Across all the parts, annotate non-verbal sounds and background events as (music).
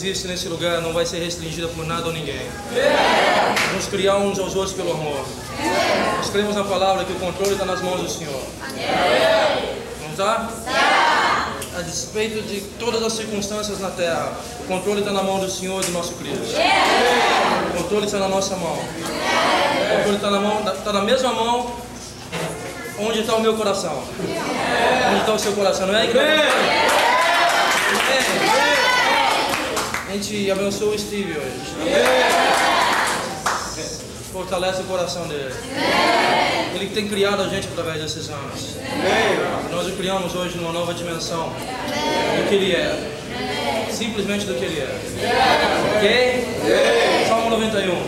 existe nesse lugar não vai ser restringida por nada ou ninguém. Vamos criar uns aos outros pelo amor. Nós cremos na palavra que o controle está nas mãos do Senhor. Não está? A despeito de todas as circunstâncias na terra, o controle está na mão do Senhor e do nosso Cristo. O controle está na nossa mão. O controle está na, mão, está na mesma mão onde está o meu coração. Onde está o seu coração, não é? Igreja? A gente abençoa o Steve hoje. Fortalece o coração dele. Ele tem criado a gente através desses anos. Nós o criamos hoje numa nova dimensão do que ele é. Simplesmente do que ele é. Ok? Salmo 91.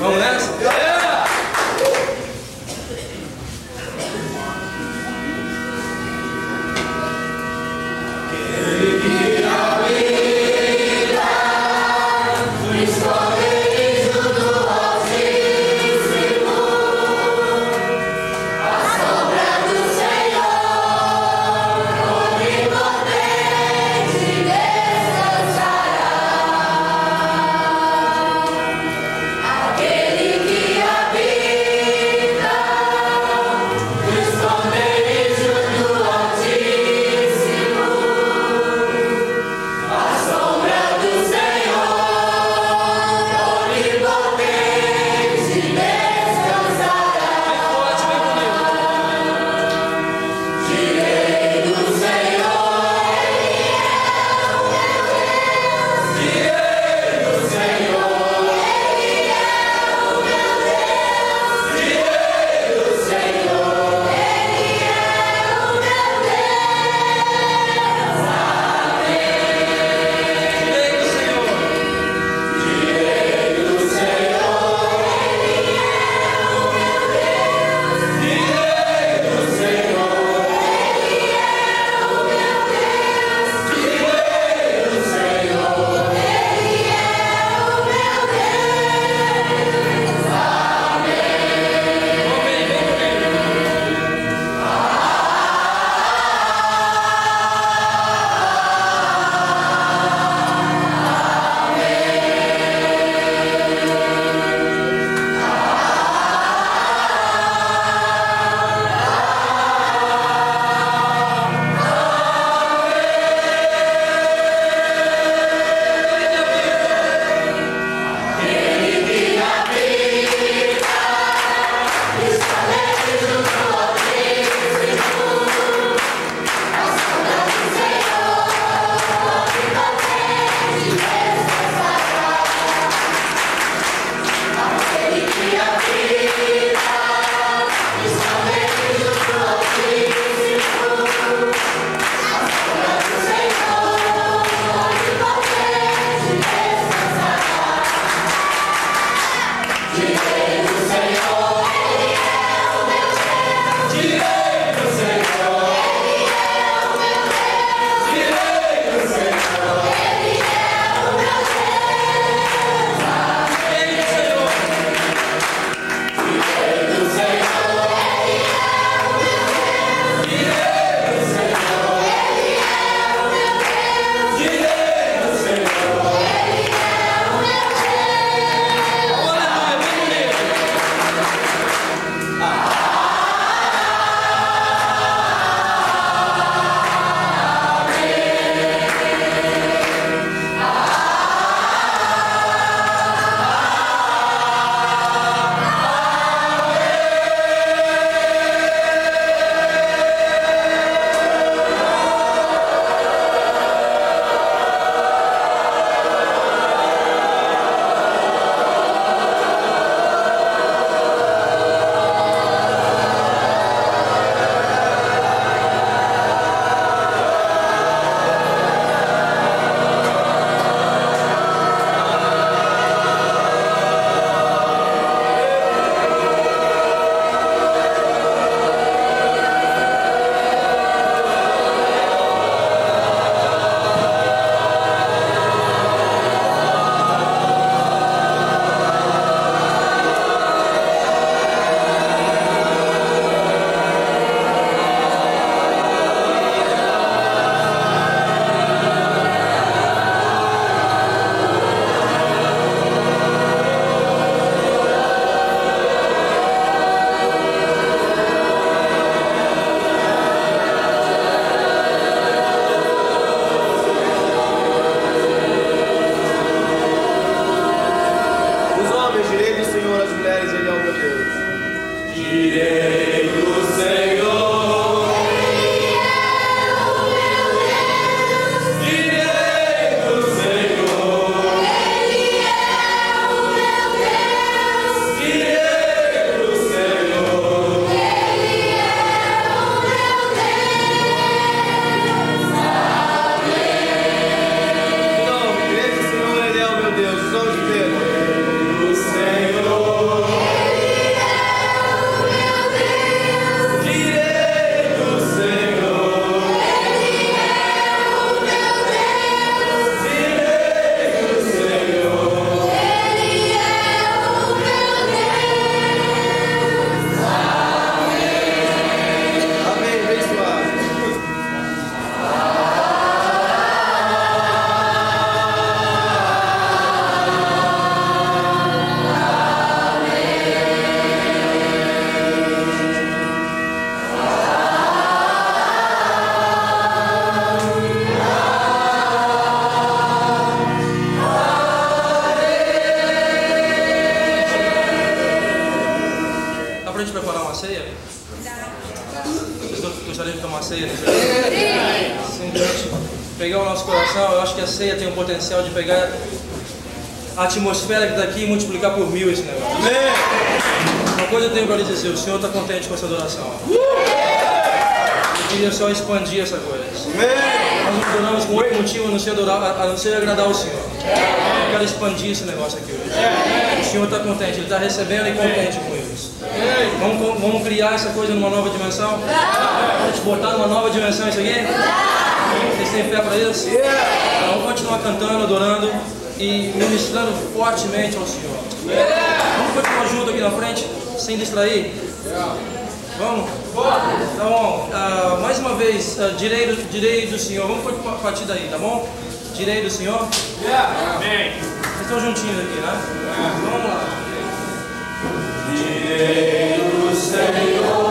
Vamos nessa? Pegar o nosso coração, eu acho que a ceia tem o potencial de pegar a atmosfera que está aqui e multiplicar por mil esse negócio. Uma coisa eu tenho para lhe dizer, o Senhor está contente com essa adoração. Eu queria só expandir essa coisa. Nós não adoramos com outro motivo a não ser, adorar, a não ser agradar o Senhor. Eu quero expandir esse negócio aqui hoje. O Senhor está contente, Ele está recebendo e contente com isso. Vamos, vamos criar essa coisa numa nova dimensão? Vamos botar numa nova dimensão isso aqui? Têm fé para isso? Então, vamos continuar cantando, adorando e ministrando fortemente ao Senhor. Vamos continuar junto aqui na frente, sem distrair? Vamos? Tá bom. Uh, mais uma vez, uh, direi, do, direi do Senhor. Vamos partir daí, tá bom? Direi do Senhor? Amém. Vocês estão juntinhos aqui, né? Vamos lá. Direi do Senhor.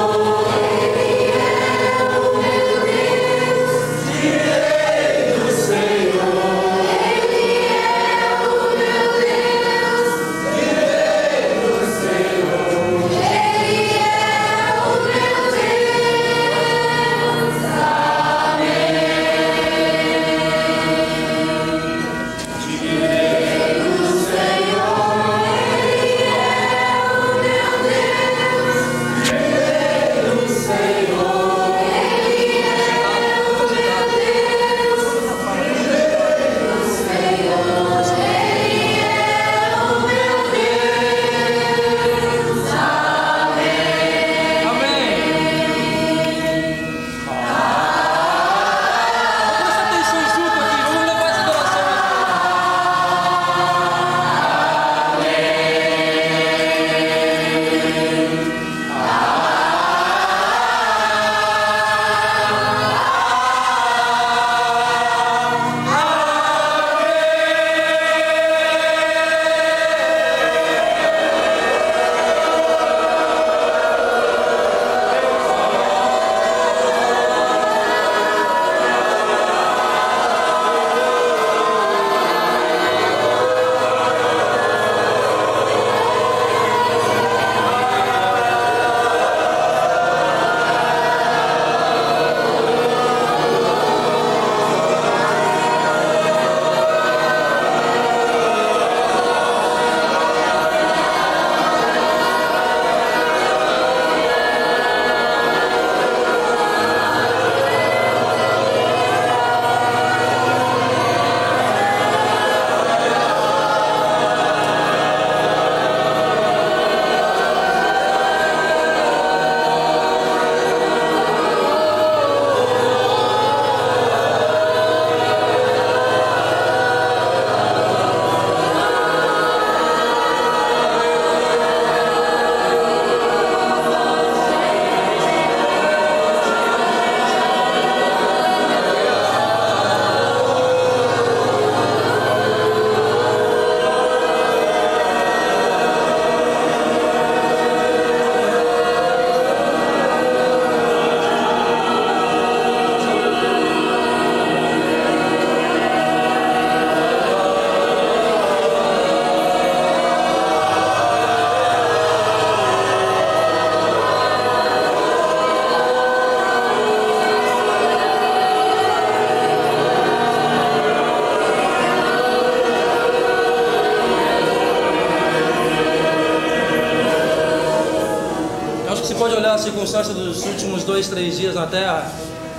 Circunstância dos últimos dois, três dias na terra.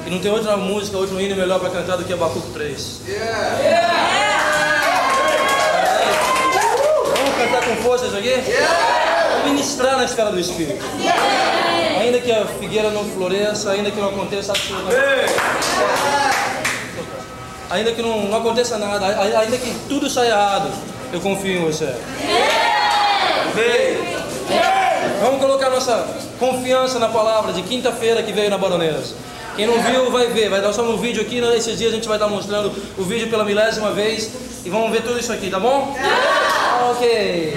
E não tem outra música, outro hino melhor para cantar do que Abacuco 3. Yeah. Yeah. Vamos cantar com força isso aqui? Vamos ministrar na escala do Espírito. Ainda que a figueira não floresça, ainda que não aconteça absolutamente Ainda que não, não aconteça nada, ainda que tudo saia errado, eu confio em você. Vamos colocar nossa confiança na palavra de quinta-feira que veio na Baroneiras. Quem não viu, vai ver. Vai dar só um vídeo aqui. Nesses dias a gente vai estar mostrando o vídeo pela milésima vez. E vamos ver tudo isso aqui, tá bom? Ok.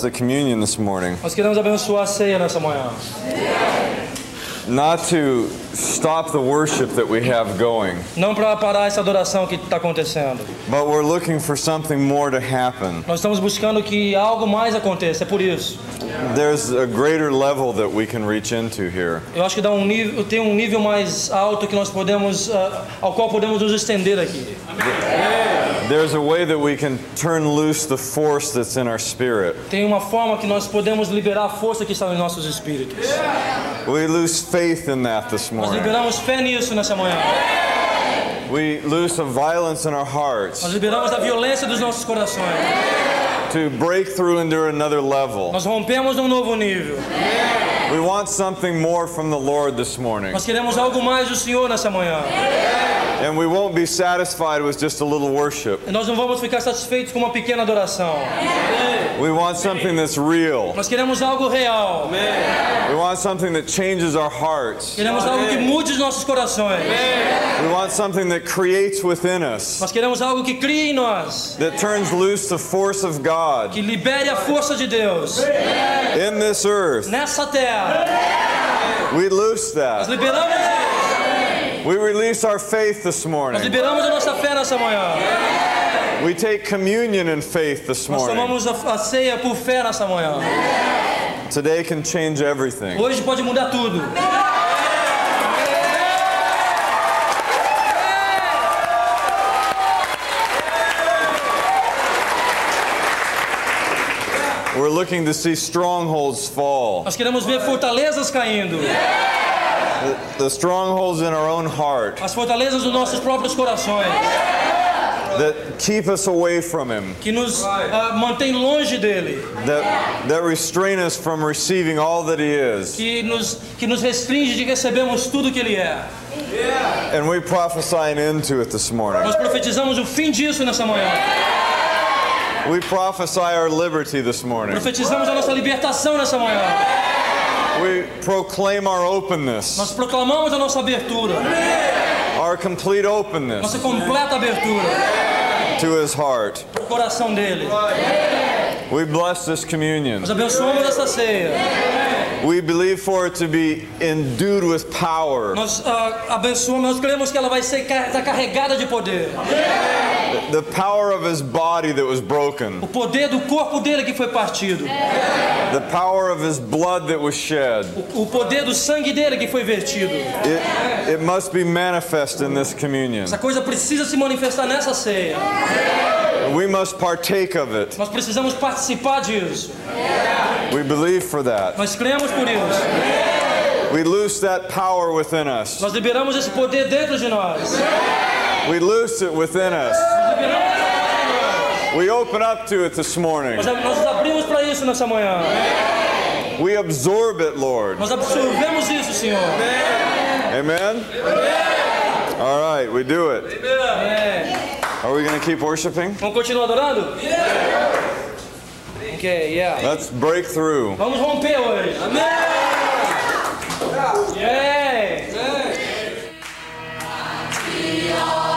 Bless the communion this morning, Nós queremos abençoar a ceia nessa manhã. not to stop the worship that we have going, Não para parar essa adoração que está acontecendo. but we're looking for something more to happen. Nós estamos buscando que algo mais aconteça. É por isso. There's a greater level that we can reach into here. Eu acho que dá um nível, tem um nível mais alto que nós podemos, ah, ao qual podemos nos estender aqui. There's a way that we can turn loose the force that's in our spirit. Tem uma forma que nós podemos liberar a força que está nos nossos espíritos. We lose faith in that this morning. Nós liberamos fé nisso nessa manhã. We lose a violence in our hearts. Nós liberamos a violência dos nossos corações. to break through into another level. Nós rompemos um novo nível. We want something more from the Lord this morning. Nós queremos algo mais do Senhor nessa manhã. And we won't be satisfied with just a little worship. E nós não vamos ficar satisfeitos com uma pequena adoração. We want something that's real. Nós queremos algo real. We want something that changes our hearts. Queremos algo que mude os nossos corações. We want something that creates within us, Nós queremos algo que crie em nós. that turns loose the force of God Que libere a força de Deus in this earth. nessa terra. We loose Nós that. liberamos isso. We release our faith this Nós morning. liberamos a nossa fé nessa manhã. We take communion in faith this Nós morning. tomamos a, a ceia por fé nessa manhã. Today can change everything. Hoje pode mudar tudo. We're looking to see strongholds fall. Nós queremos ver fortalezas caindo. The strongholds in our own heart As fortalezas dos nossos próprios corações. that keep us away from Him, Que nos ah, mantém longe dele. that, that restrain us from receiving all that He is. Que nos, que nos restringe de recebermos tudo que ele é. And we it this morning. Nós profetizamos o fim disso nessa manhã. We prophesy our liberty this morning. Profetizamos a nossa libertação nessa manhã. We proclaim our openness, Nós proclamamos a nossa abertura. our complete openness Nossa completa abertura. to His heart. O coração dele. We bless this communion. Nós abençoamos essa ceia. We believe for it to be endued with power. Nós ah, abençoamos, nós cremos que ela vai ser tá carregada de poder. The power of His body that was broken, O poder do corpo dele que foi partido. the power of His blood that was shed. O, o poder do sangue dele que foi vertido. It, it must be manifest in this communion. Essa coisa precisa se manifestar nessa ceia. We must partake of it. Nós precisamos participar disso. We believe for that. Nós cremos por isso. We loose that power within us. Nós liberamos esse poder dentro de nós. We loose it within us. We open up to it this morning. nós, abrimos para isso nessa manhã. We absorb it, Lord. Nós absorvemos isso, Senhor. Amen? All right, we do it. É. Are we going to keep worshiping? Vamos continuar adorando? Ok, yeah. Let's break through. Vamos romper hoje. Yeah. Violência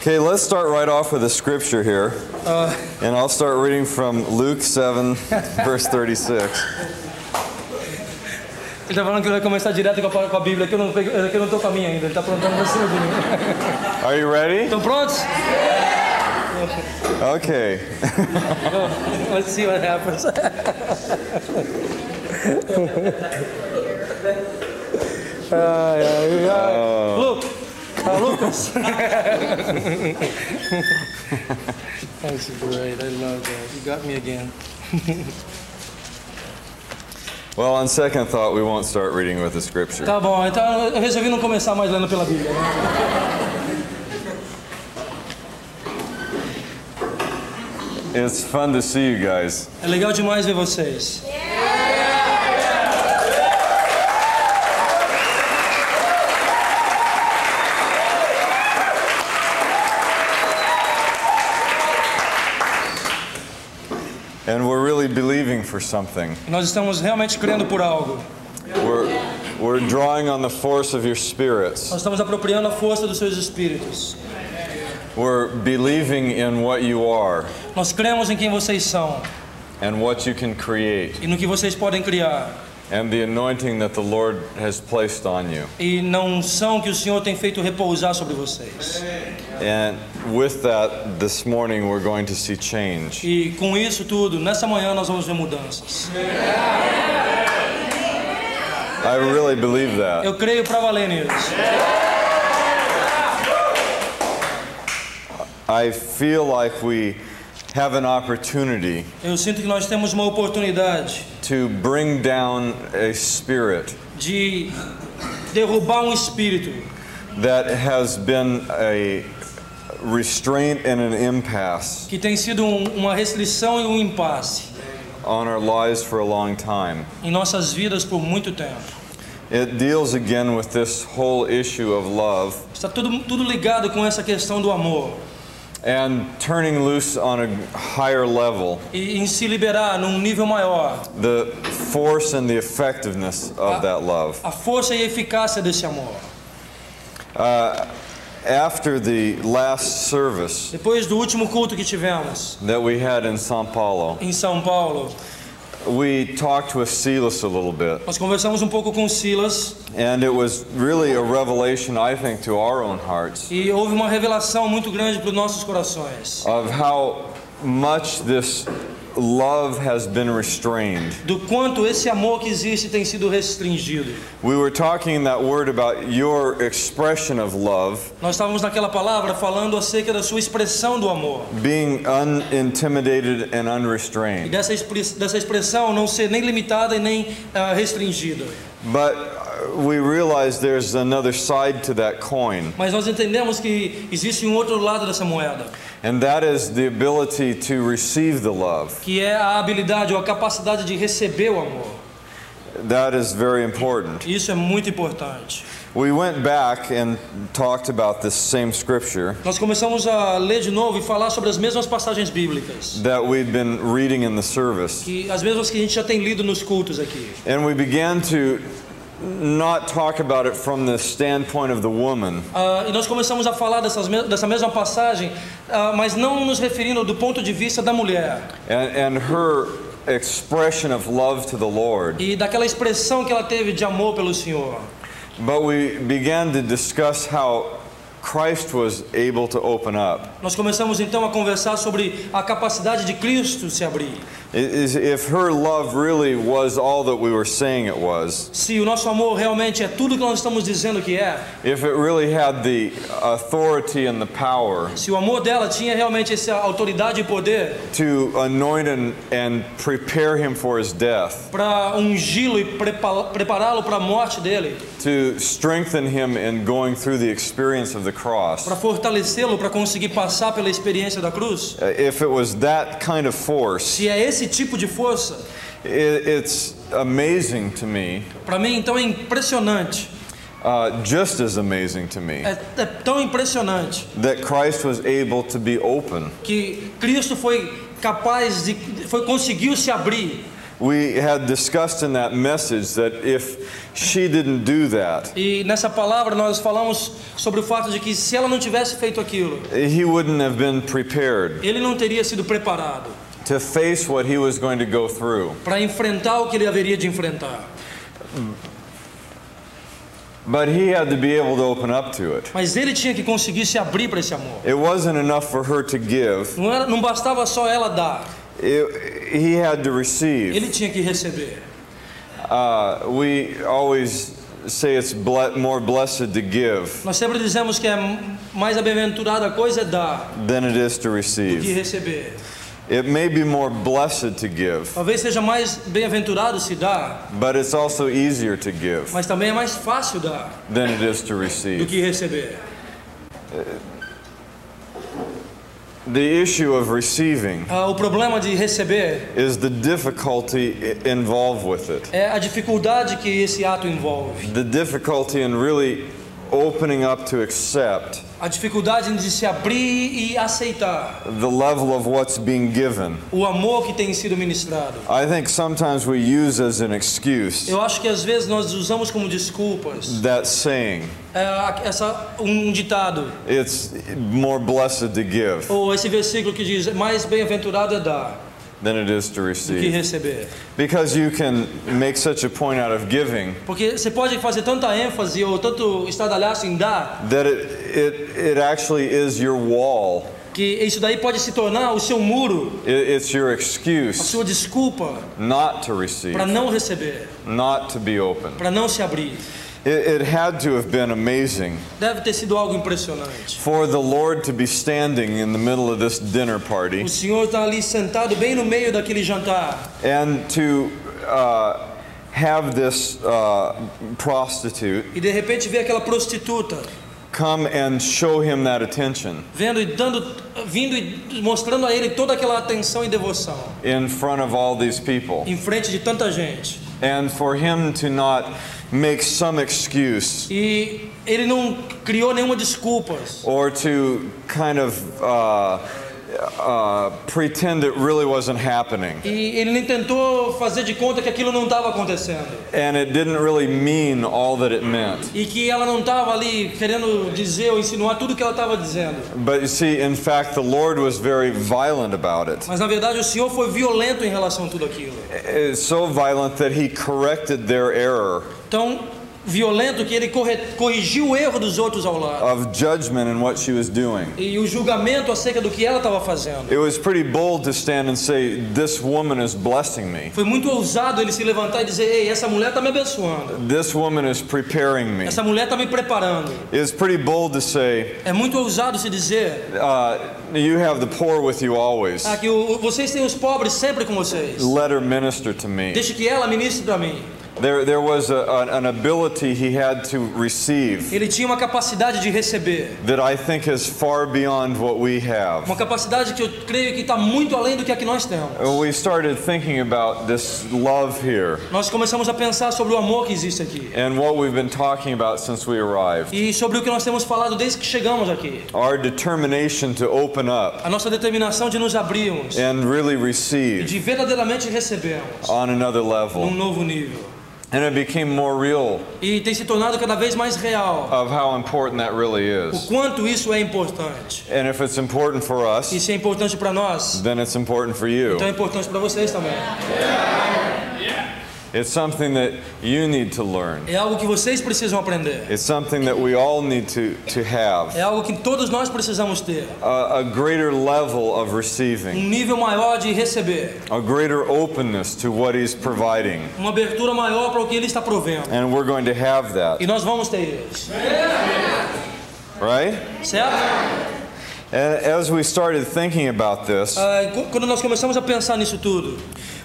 Okay, let's start right off with a scripture here. and I'll start reading from Luke 7, (laughs) verse 36. Ele tá falando que vai começar direto com a, com a Bíblia, que eu não, peguei- que eu não tô com a minha ainda. Ele tá aprontando (laughs) pra cima de mim. Are you ready? Estão prontos? Okay. (laughs) Let's see what happens. ai, ai, ai. Look, uh, Lucas. (laughs) That's great. I love that. You got me again. (laughs) Well, on second thought, we won't start reading with the scripture. Tá bom, então eu resolvi não começar mais lendo pela Bíblia. Né? It's fun to see you guys. É legal demais ver vocês. And something. Nós estamos realmente crendo por algo. We're, we're drawing on the force of your spirits. Nós estamos apropriando a força dos seus espíritos. We're believing in what you are Nós cremos em quem vocês são and what you can create e no que vocês podem criar. And the anointing that the Lord has placed on you. E não são que o Senhor tem feito repousar sobre vocês. And with that, this morning we're going to see change. E com isso tudo, nessa manhã nós vamos ver mudanças. I really believe that. Eu creio para valer nisso. I feel like we have an opportunity Eu sinto que nós temos uma oportunidade to bring down a spirit de derrubar um espírito that has been a restraint and an impasse que tem sido um- uma restrição e um impasse on our lives for a long time. em nossas vidas por muito tempo. It deals again with this whole issue of love Está tudo, tudo ligado com essa questão do amor and turning loose on a higher level e em se liberar num nível maior the force and the effectiveness of that love. a força e a eficácia desse amor. Uh, after the last service Depois do último culto que tivemos that we had in Sao Paulo, em São Paulo, we talked with Silas a little bit, nós conversamos um pouco com Silas. And it was really a revelation, I think, to our own hearts e houve uma revelação muito grande para os nossos corações. of how much this love has been restrained. do quanto esse amor que existe tem sido restringido. We were talking in that word about your expression of love Nós estávamos naquela palavra falando acerca da sua expressão do amor being unintimidated and e unrestrained. dessa, expre- dessa expressão não ser nem limitada e nem ah, restringida. But uh, we realize there's another side to that coin, Mas nós entendemos que existe um outro lado dessa moeda, and that is the ability to receive the love. que é a habilidade ou a capacidade de receber o amor. That is very important. Isso é muito importante. We went back and talked about this same scripture Nós começamos a ler de novo e falar sobre as mesmas passagens bíblicas, that we'd been reading in the service. que as mesmas que a gente já tem lido nos cultos aqui. And we began to not talk about it from the standpoint of the woman, Ah, e nós começamos a falar dessas, me- dessa mesma passagem, ah, mas não nos referindo do ponto de vista da mulher and, and her expression of love to the Lord. e daquela expressão que ela teve de amor pelo Senhor. But we began to discuss how Christ was able to open up. Nós começamos então a conversar sobre a capacidade de Cristo se abrir. Is if her love really was all that we were saying it was, Se o nosso amor realmente é tudo que nós estamos dizendo que é, if it really had the authority and the power se o amor dela tinha realmente essa autoridade e poder to anoint and, and prepare him for his death, para ungí-lo e prepará-lo para a morte dele, to strengthen him in going through the experience of the cross, para fortalecê-lo para conseguir passar pela experiência da cruz, uh, if it was that kind of force, se é esse tipo de força, it, it's amazing to me, para mim então é impressionante, uh, just as amazing to me, é, é tão impressionante. That Christ was able to be open. que Cristo foi capaz de, foi conseguiu se abrir. We had discussed in that message that if she didn't do that, E nessa palavra nós falamos sobre o fato de que se ela não tivesse feito aquilo, he wouldn't have been prepared. ele não teria sido preparado to face what he was going to go through. para enfrentar o que ele haveria de enfrentar. But he had to be able to open up to it. Mas ele tinha que conseguir se abrir para esse amor. It wasn't enough for her to give, Não, era, não bastava só ela dar, it, he had to receive. ele tinha que receber. Uh, we always say it's ble- more blessed to give Nós sempre dizemos que é mais a bem-aventurada coisa é dar than it is to que receive. receber. It may be more blessed to give, Talvez seja mais bem-aventurado se dar, but it's also easier to give mas também é mais fácil dar than it is to do receive. que receber. The issue of receiving Ah, o problema de receber is the difficulty involved with it. é a dificuldade que esse ato envolve. The difficulty in really opening up to accept A dificuldade de se abrir e aceitar the level of what's being given. o amor que tem sido ministrado. I think sometimes we use as an excuse Eu acho que às vezes nós usamos como desculpas that saying, é, essa, um ditado, it's more blessed to give ou esse versículo que diz: mais bem-aventurado é dar than it is to do que receive. receber. Because you can make such a point out of giving Porque você pode fazer tanta ênfase ou tanto estradalhaço em dar, that it, it, it actually is your wall, que isso daí pode se tornar o seu muro, It- it's your a excuse sua desculpa not to receive, para não receber, not to be open. para não se abrir. It, it had to have been amazing Deve ter sido algo impressionante. for the Lord to be standing in the middle of this dinner party O Senhor está ali sentado bem no meio daquele jantar and to uh, have this uh, prostitute e de repente ver aquela prostituta come and show him that attention vendo e dando, vindo e mostrando a ele toda aquela atenção e devoção in front of all these people. em frente de tanta gente. And for him to not make some excuse E ele não criou nenhuma desculpa or to kind of uh, uh, pretend it really wasn't happening. e ele nem tentou fazer de conta que aquilo não estava acontecendo And it didn't really mean all that it meant. e que ela não estava ali querendo dizer ou insinuar tudo que ela estava dizendo. But you see, in fact, the Lord was very violent about it. Mas na verdade o Senhor foi violento em relação a tudo aquilo. It's so violent that he corrected their error Tão violento que ele corrigiu o erro dos outros ao lado of judgment in what she was doing. e o julgamento acerca do que ela estava fazendo. It was pretty bold to stand and say, This woman is blessing me. Foi muito ousado ele se levantar e dizer: Ei, essa mulher está me abençoando. This woman is preparing me. Essa mulher está me preparando. It's pretty bold to say, É muito ousado se dizer uh, You have the poor with you always. ah, que o- vocês têm os pobres sempre com vocês. Let her minister to me. Deixe que ela ministre para mim. There, there was a, an, ability he had to receive Ele tinha uma capacidade de receber. that I think is far beyond what we have. Uma capacidade que eu creio que está muito além do que a que nós temos. We started thinking about this love here Nós começamos a pensar sobre o amor que existe aqui. and what we've been talking about since we arrived. E sobre o que nós temos falado desde que chegamos aqui. Our determination to open up A nossa determinação de nos abrirmos and really e receive de verdadeiramente recebermos on another num level. novo nível. And it became more real E tem se tornado cada vez mais real of how important that really is. o quanto isso é importante. And if it's important for us, E se é importante para nós, then it's important for you. então é importante para vocês também. It's something that you need to learn. É algo que vocês precisam aprender. It's something that we all need to, to have É algo que todos nós precisamos ter. a, a greater level of receiving, Um nível maior de receber. a greater openness to what He's providing. Uma abertura maior para o que Ele está provendo. And we're going to have that, E nós vamos ter isso. right? Certo? And as we started thinking about this, qu- quando nós começamos a pensar nisso tudo,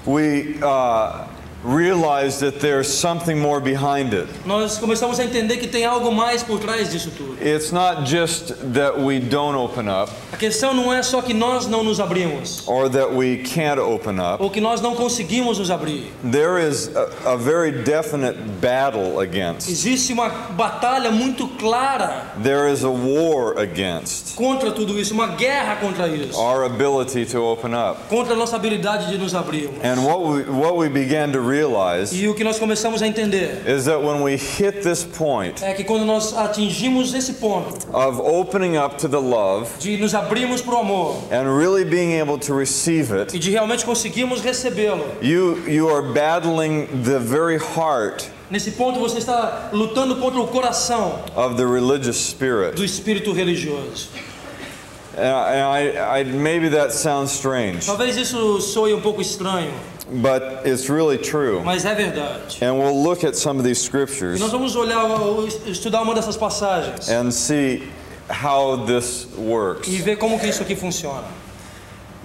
we uh, realized that there's something more behind it. nós começamos a entender que tem algo mais por trás disso tudo. It's not just that we don't open up A questão não é só que nós não nos abrimos, or that we can't open up. ou que nós não conseguimos nos abrir. There is a, a very definite battle against. Existe uma batalha muito clara There is a war against contra tudo isso, uma guerra contra isso, our ability to open up. contra a nossa habilidade de nos abrirmos. And what we, what we began to realize E o que nós começamos a entender is that when we hit this point é que quando nós atingimos esse ponto of opening up to the love de nos abrirmos para o amor and really being able to receive it, e de realmente conseguirmos recebê-lo, you, you are battling the very heart nesse ponto você está lutando contra o coração of the religious spirit. do espírito religioso. And I, I, maybe that sounds strange, Talvez isso soe um pouco estranho, but it's really true. mas é verdade. And we'll look at some of these E scriptures nós vamos olhar, estudar uma dessas passagens and see how this works. e ver como que isso aqui funciona.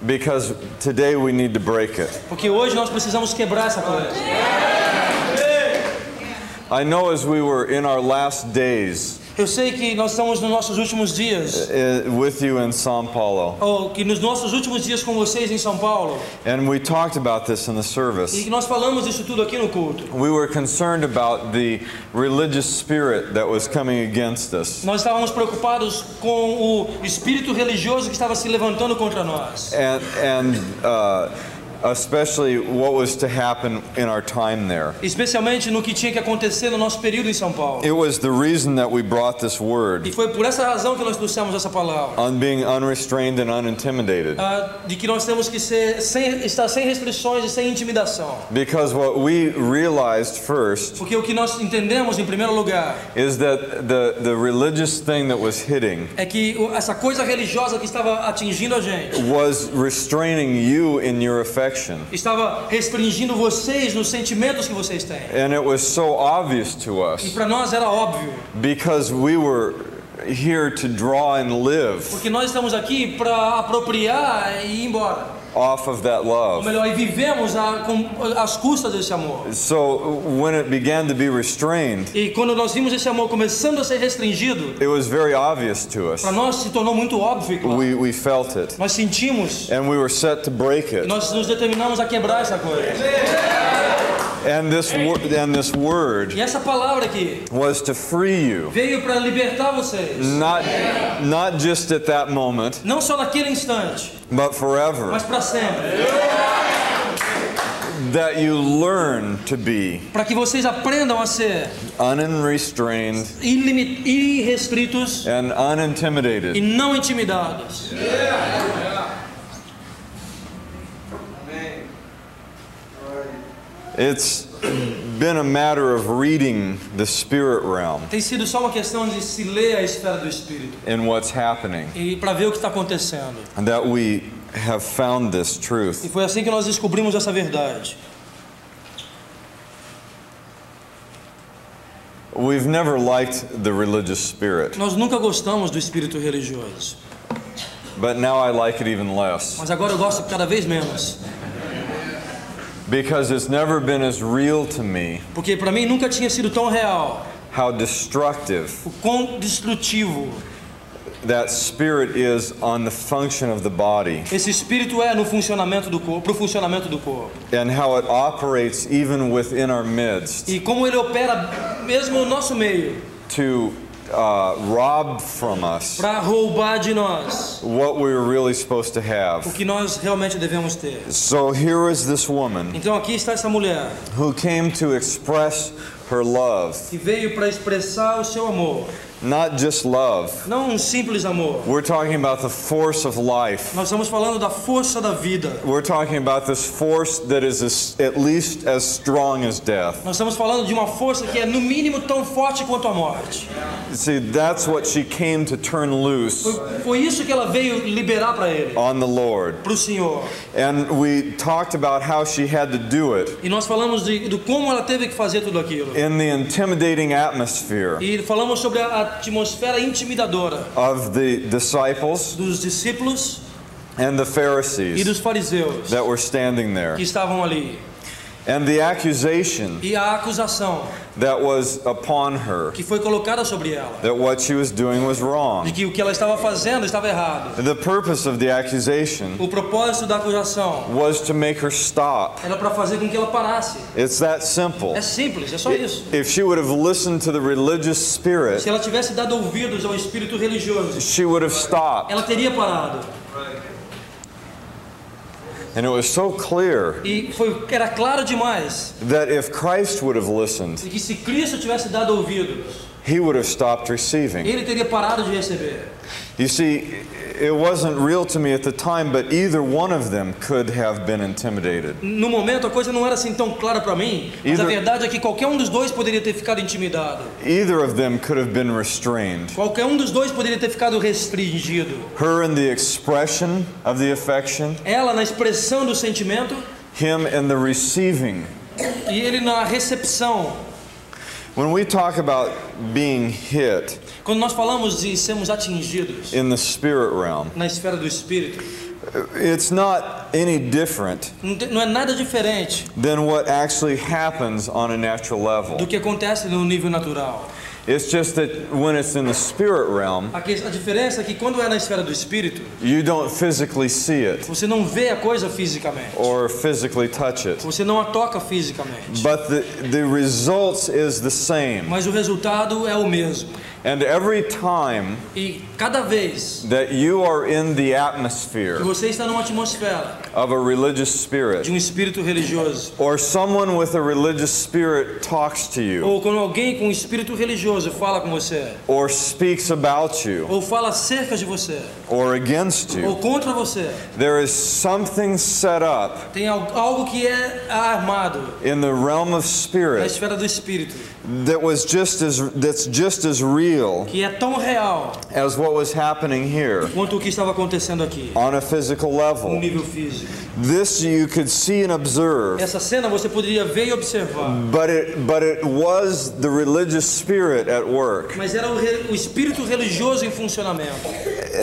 Because today we need to break it. Porque hoje nós precisamos quebrar essa coisa. I know as we were in our last days Eu sei que nós estamos nos nossos últimos dias, uh, with you in Sao Paulo, ou que nos nossos últimos dias com vocês em São Paulo, and we talked about this in the e service. que nós falamos isso tudo aqui no culto. We were concerned about the religious spirit that was coming against us. Nós estávamos preocupados com o espírito religioso que estava se levantando contra nós. And, and uh, especially what was to happen in our time there. Especialmente no que tinha que acontecer no nosso período em São Paulo. It was the reason that we brought this word. E foi por essa razão que nós trouxemos essa palavra. on being unrestrained and unintimidated. ah, de que nós temos que ser sem, estar sem restrições e sem intimidação. Because what we realized first Porque o que nós entendemos em primeiro lugar is that the, the religious thing that was hitting é que essa coisa religiosa que estava atingindo a gente was restraining you in your affection. Estava restringindo vocês nos sentimentos que vocês têm. And it was so obvious to E us para nós era óbvio, because we were here to draw and live porque nós estamos aqui para apropriar e ir embora. Off of that Ou love. melhor, e vivemos a, com as custas desse amor. So when it began to be restrained, E quando nós vimos esse amor começando a ser restringido, it was very obvious to us. para nós se tornou muito óbvio. claro. We, we felt it. Nós sentimos, And we were set to break it. nós nos determinamos a quebrar essa coisa. And this, and this word E essa palavra aqui was to free you. veio para libertar vocês. Not, not just at that moment, Não só naquele instante, but forever. mas para sempre. That you learn to be Para que vocês aprendam a ser unrestrained irrestritos and e unintimidated. não intimidados. It's been a matter of reading the spirit realm Tem sido só uma questão de se ler a esfera do Espírito and what's happening, e para ver o que está acontecendo. and that we have found this E truth. foi assim que nós descobrimos essa verdade. We've never liked the religious spirit, Nós nunca gostamos do espírito religioso, but now I like it even less mas agora eu gosto cada vez menos. Because it's never been as real to me Porque para mim nunca tinha sido tão real. how destructive o quão destrutivo. that spirit is on the function of the body esse espírito é no funcionamento do corpo, pro funcionamento do corpo. and how it operates even within our midst E como ele opera mesmo no nosso meio. to uh, rob from us para roubar de nós what we were really supposed to o have. que nós realmente devemos ter. So here is this woman Então aqui está essa mulher who came to express her love, que veio para expressar o seu amor, not just love. não um simples amor. We're talking about the force of life. Nós estamos falando da força da vida. We're talking about this force that is as, at least as strong as death. Nós estamos falando de uma força que é no mínimo tão forte quanto a morte. See, that's what she came to turn loose Foi, foi isso que ela veio liberar para ele, on the Lord. para o Senhor. And we talked about how she had to do it E nós falamos de, do como ela teve que fazer tudo aquilo. in the intimidating atmosphere E falamos sobre a atmosfera intimidadora of the disciples dos discípulos and the e Pharisees dos fariseus that were standing there. que estavam ali. And the accusation E a acusação that was upon her que foi colocada sobre ela that what she was doing was de wrong. que o que ela estava fazendo estava errado. The purpose of the accusation O propósito da acusação was to make her stop. era para fazer com que ela parasse. It's that simple. É simples, é só isso. If she would have listened to the religious spirit, Se ela tivesse dado ouvidos ao espírito religioso, she would have stopped. ela teria parado. And it was so clear E foi, era claro demais that if Christ would have listened, que se Cristo tivesse dado ouvidos, he would have stopped receiving. ele teria parado de receber. You see, it wasn't real to me at the time, but either one of them could have been intimidated. No momento a coisa não era assim tão clara para mim, mas a Either- verdade é que qualquer um dos dois poderia ter ficado intimidado. Either of them could have been restrained. Qualquer um dos dois poderia ter ficado restringido. Her in the expression of the affection, Ela na expressão do sentimento him in the receiving. e ele na recepção. When we talk about being hit Quando nós falamos de sermos atingidos in the spirit realm, na esfera do espírito, it's not any different não é nada diferente than what actually happens on a natural level. do que acontece no nível natural. It's just that when it's in the spirit realm, A, que- a diferença é que quando é na esfera do espírito, you don't physically see it você não vê a coisa fisicamente. or physically touch it. Você não a toca fisicamente. But the, the results is the same. Mas o resultado é o mesmo. And every time E cada vez that you are in the que atmosphere você está numa atmosfera of a religious de spirit, um espírito religioso, or someone with a religious spirit talks to you, ou quando alguém com um espírito religioso fala com você, or speaks about you, ou fala acerca de você, or against ou you, contra você, there is something set up tem algo que é armado in the realm of na spirit esfera do espírito, that was just as that's just as real que é tão real as what was happening here quanto o que estava acontecendo aqui, on a physical level. Um nível físico. This you could see and observe, Essa cena você poderia ver e observar, but it but it was the religious spirit at work. mas era o, o espírito religioso em funcionamento.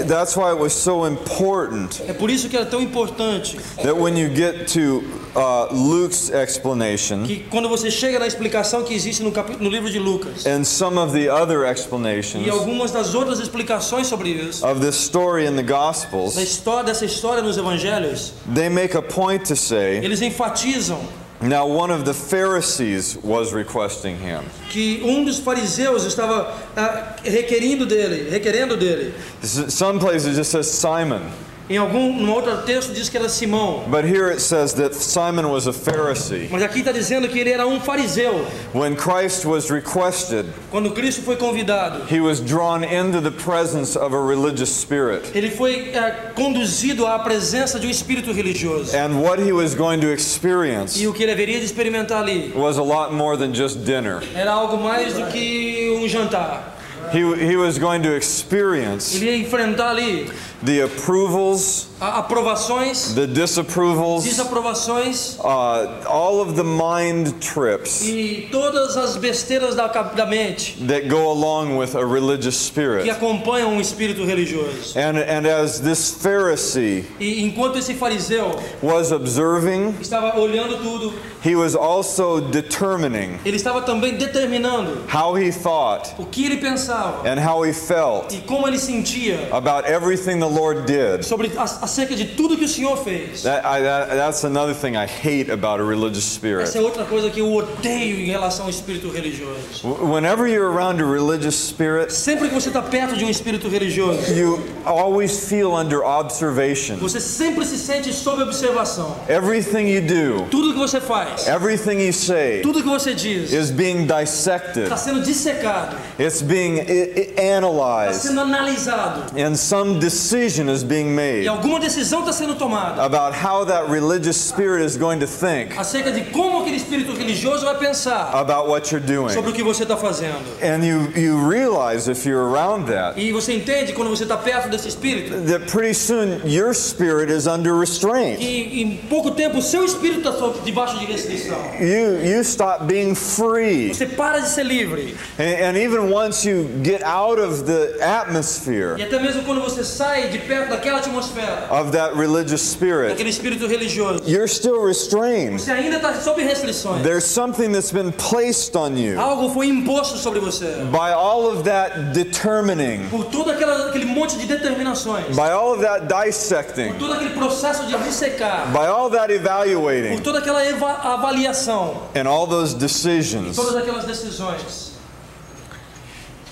That's why it was so important É por isso que era tão importante that when you get to uh, Luke's explanation que quando você chega na explicação que existe no, capi- no livro de Lucas and some of the other e explanations algumas das outras explicações sobre isso, of this story in the da Gospels, história dessa história nos evangelhos, they make a point to say, eles enfatizam now one of the Pharisees was requesting him. que um dos fariseus estava ah, requerindo dele, requerendo dele. Some places it just says Simon, Em algum outro texto diz que era Simão, but here it says that Simon was a Pharisee. mas aqui está dizendo que ele era um fariseu. When Christ was requested, Quando Cristo foi convidado, he was drawn into the presence of a religious spirit. ele foi ah, conduzido à presença de um espírito religioso. And what he was going to experience E o que ele haveria de experimentar ali was a lot more than just dinner. era algo mais do que um jantar. He, he was going to experience Ele ia enfrentar ali the approvals aprovações, the disapprovals, desaprovações uh, all of the mind trips e todas as besteiras da, da mente that go along with a religious que spirit. acompanham um espírito religioso. And, and as this Pharisee E enquanto esse fariseu was observing, estava olhando tudo, he was also determining ele estava também determinando how he thought o que ele pensava and how he felt e como ele sentia about everything the Lord did. sobre a- acerca de tudo que o Senhor fez. That, I, that, that's another thing I hate about a religious spirit. Essa é outra coisa que eu odeio em relação ao espírito religioso. Whenever you're around a religious spirit, Sempre que você está perto de um espírito religioso, you always feel under observation. você sempre se sente sob observação. Everything you do, Tudo que você faz, everything you say tudo que você diz, is being dissected. está sendo dissecado, It's being i- i- está analyzed, sendo analisado. and some decision is being E made alguma decisão está sendo tomada about how that religious spirit is going to think acerca de como aquele espírito religioso vai pensar about what you're sobre doing. o que você está fazendo. And you, you realize if you're around that, E você entende quando você está perto desse espírito that pretty soon your spirit is under restraint. que em pouco tempo seu espírito está debaixo de restrição. You, you stop being free. Você para de ser livre. And, and even once you get out of the E atmosphere até mesmo quando você sai de perto daquela atmosfera, of that religious spirit, daquele espírito religioso, you're still restrained. você ainda está sob restrições. There's something that's been placed on you Algo foi imposto sobre você. by all of that determining, Por todo aquela, aquele monte de determinações. by all of that Por dissecting, todo aquele processo de dissecar. by all that Por evaluating, toda aquela eva- avaliação. and all those decisions. Todas aquelas decisões.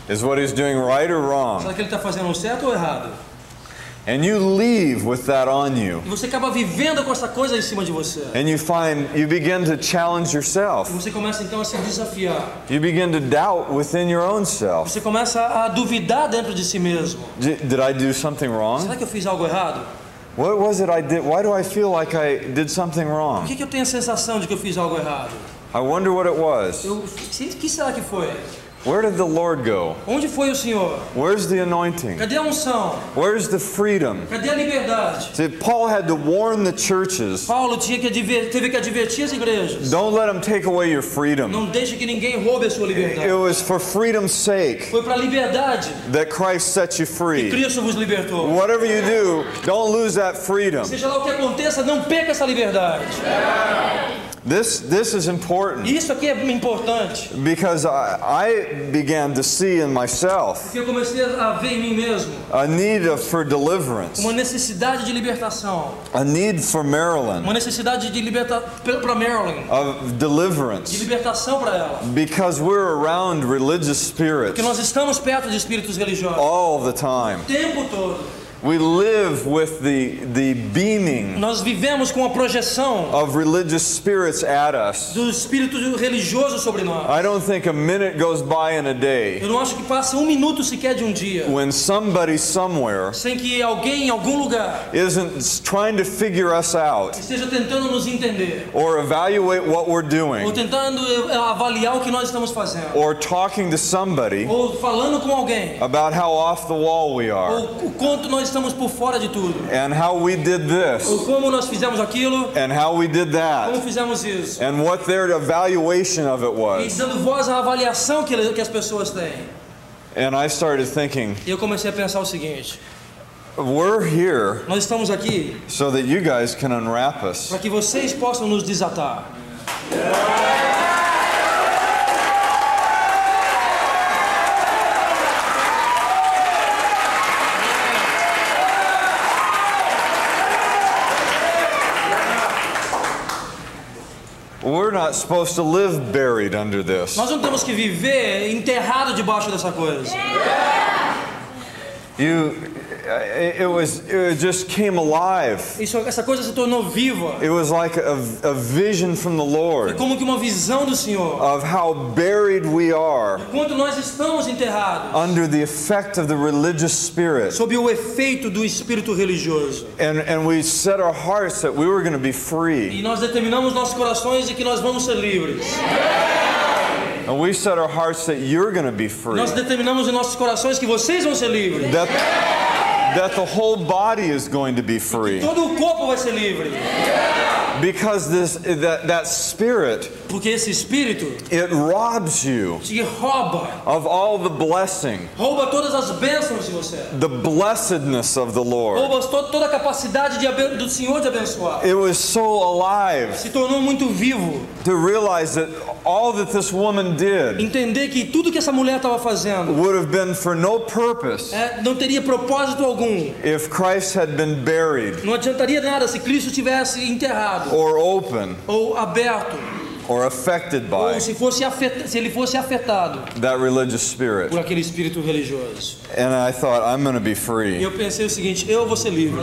Is what he's doing right or wrong? Será que ele está fazendo certo ou errado? And you leave with that on you. E você acaba vivendo com essa coisa em cima de você. And you find you begin to challenge E yourself. você começa então a se desafiar. You begin to doubt within your own self. Você começa a duvidar dentro de si mesmo. Did, did I do something wrong? Será que eu fiz algo errado? What was it I did? Why do I feel like I did something Por wrong? que, que eu tenho a sensação de que eu fiz algo errado? I wonder what it was. Eu, que será que foi? Where did the Lord go? Onde foi o Senhor? Where's the anointing? Cadê a unção? Where's the freedom? Cadê a liberdade? See, Paul had to warn the churches Paulo tinha que teve que advertir as igrejas. don't let them take away your freedom. Não deixe que ninguém roube a sua It liberdade. was for freedom's sake Foi para liberdade that Christ set you que free. Cristo vos libertou. Whatever you do, don't lose that freedom. Seja lá o que aconteça, não perca essa liberdade. This, this is important Isso aqui é importante. because I, I began to see in myself Porque eu comecei a ver em mim mesmo a need for deliverance, uma necessidade de libertação. a need for Marilyn Uma necessidade de libertar para Marilyn. of De deliverance libertação para ela. because we're around religious spirits Porque nós estamos perto de espíritos religiosos. all the time. O tempo todo. We live with the, the beaming Nós vivemos com a projeção of religious spirits at us. do espírito religioso sobre nós. I don't think a minute goes by in a day não acho que passa um minuto sequer de um dia when somebody somewhere sem que alguém em algum lugar isn't trying to figure us out esteja tentando nos entender or evaluate what we're ou doing tentando eh, avaliar o que nós estamos fazendo or talking to somebody ou falando com alguém about how off the wall we are ou o quanto nós estamos por fora de tudo and how we did this ou como nós fizemos aquilo, and how we did como that fizemos isso and what their evaluation of it e was. dando voz à avaliação que, que as pessoas têm. And I started thinking, E eu comecei a pensar o seguinte: we're here nós estamos aqui so that you guys can unwrap us. para que vocês possam nos desatar. We're not supposed to live buried under this. Nós não temos que viver enterrado debaixo dessa coisa. You, it it was, it just came alive. Isso, essa coisa se tornou viva. It was like a, a vision from the Lord como que uma visão do Senhor. of how buried we are nós estamos enterrados under the effect of the religious spirit. sob o efeito do espírito religioso. And, and we set our hearts that we were going to be free. E nós determinamos nossos corações de que nós vamos ser livres. And we set our hearts that you're going to be free. Nós determinamos em nossos corações que vocês vão ser livres. That, that the whole body is going to be free. Todo o corpo vai ser livre. Because this that, that spirit, Porque esse espírito it robs you te rouba. of all the blessing, Rouba todas as bênçãos de você. the blessedness of the Lord. Rouba to- toda a capacidade de do Senhor de abençoar. It was so alive Se tornou muito vivo. to realize that all that this woman did Entender que tudo que essa mulher estava fazendo would have been for no purpose é, não teria propósito algum. if Christ had been buried Não adiantaria nada se Cristo tivesse enterrado or open. Ou aberto. Or affected by. Ou se fosse afeta- se ele fosse afetado that religious spirit. por aquele espírito religioso. And I thought, I'm going to be E free. eu pensei o seguinte: eu vou ser livre.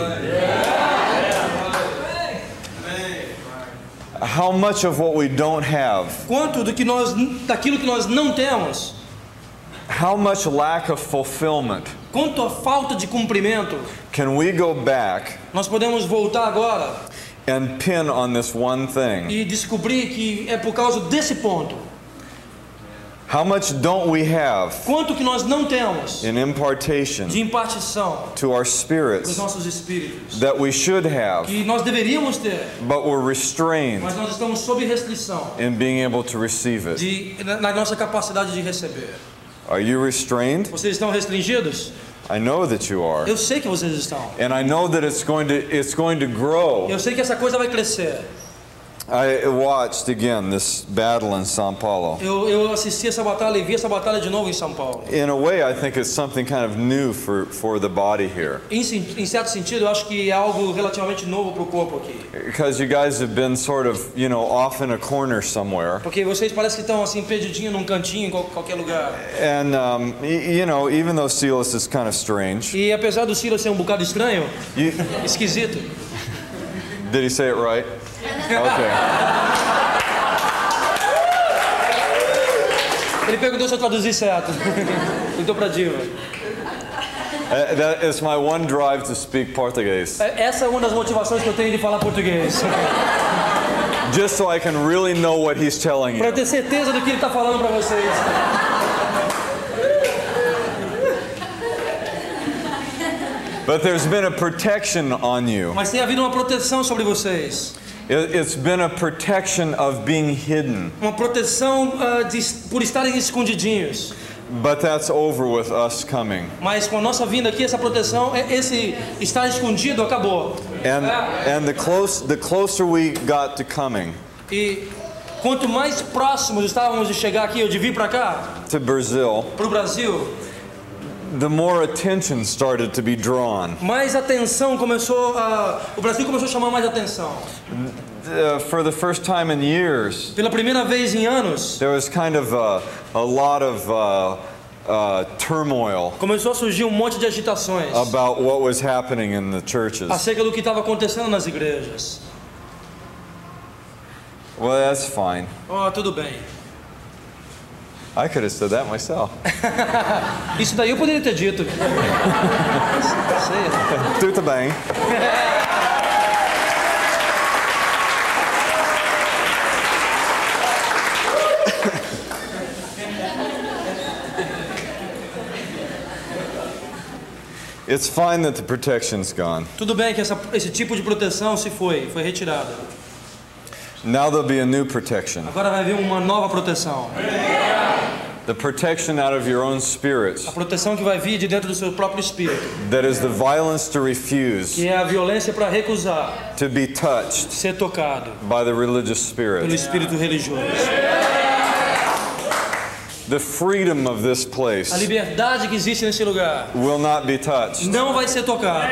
How much of what we don't have, Quanto do que nós, daquilo que nós não temos, how much lack of fulfillment? Quanto a falta de cumprimento, can we go back nós podemos voltar agora and pin on this one thing? e que é por causa desse ponto. How much don't we have Quanto que nós não temos in impartation de impartição to our spirits nossos espíritos that we should have, que nós deveríamos ter, but we're restrained mas nós estamos sob restrição in being able to receive it? de, na, na nossa capacidade de receber. Are you restrained? Vocês estão restringidos? I know that you are. Eu sei que vocês estão. And I know that it's going to it's going to grow. Eu sei que essa coisa vai crescer. I watched again this battle in São Paulo. Eu, eu assisti essa batalha e vi essa batalha de novo em São Paulo. In a way, I think it's something kind of new for, for the body here. Em, em certo sentido, eu acho que é algo relativamente novo para o corpo aqui. Because you guys have been sort of, you know, off in a corner somewhere. Porque vocês parecem que estão assim, perdidinhos num cantinho, em qual- qualquer lugar. And, um, you know, even though Silas is kind of strange, E apesar do Silas ser um bocado estranho, you, esquisito, (laughs) did he say it right? Okay. ele perguntou se eu traduzi certo. Perguntou (laughs) pra Diva. Uh, that is my one drive to speak. É- Essa é uma das motivações que eu tenho de falar português. (laughs) Just so I can really know what he's telling you. ter certeza do que ele está falando pra vocês. But there's been a protection on you. Mas tem havido uma proteção sobre vocês. It, it's been a protection of being hidden. Uma proteção ah, de- por estarem escondidinhos. But that's over with us coming. Mas com a nossa vinda aqui, essa proteção, é- esse estar escondido acabou. And and the close the closer we got to coming E quanto mais próximos estávamos de chegar aqui, ou de vir para cá, to Brazil, para o Brasil, the more attention started to be drawn. mais atenção começou a. O Brasil começou a chamar mais atenção. Uh, for the first time in years, Pela primeira vez em anos, there was kind of a, a lot of uh, uh, turmoil começou a surgir um monte de agitações about what was happening in the churches. acerca do que estava acontecendo nas igrejas. Well, that's fine. Oh, tudo bem. I could have said that myself. (laughs) Isso daí eu poderia ter dito. (laughs) Tudo bem. It's fine that the protection's gone. Tudo bem que essa, esse tipo de proteção se foi, foi retirada. Now there'll be a new protection. Agora vai vir uma nova proteção. The protection out of your own A spirits. proteção que vai vir de dentro do seu próprio espírito, That is the violence to refuse que é a violência para recusar to be touched ser tocado by the religious pelo espírito religioso. The freedom of this place A liberdade que existe nesse lugar will not be touched. não vai ser tocada.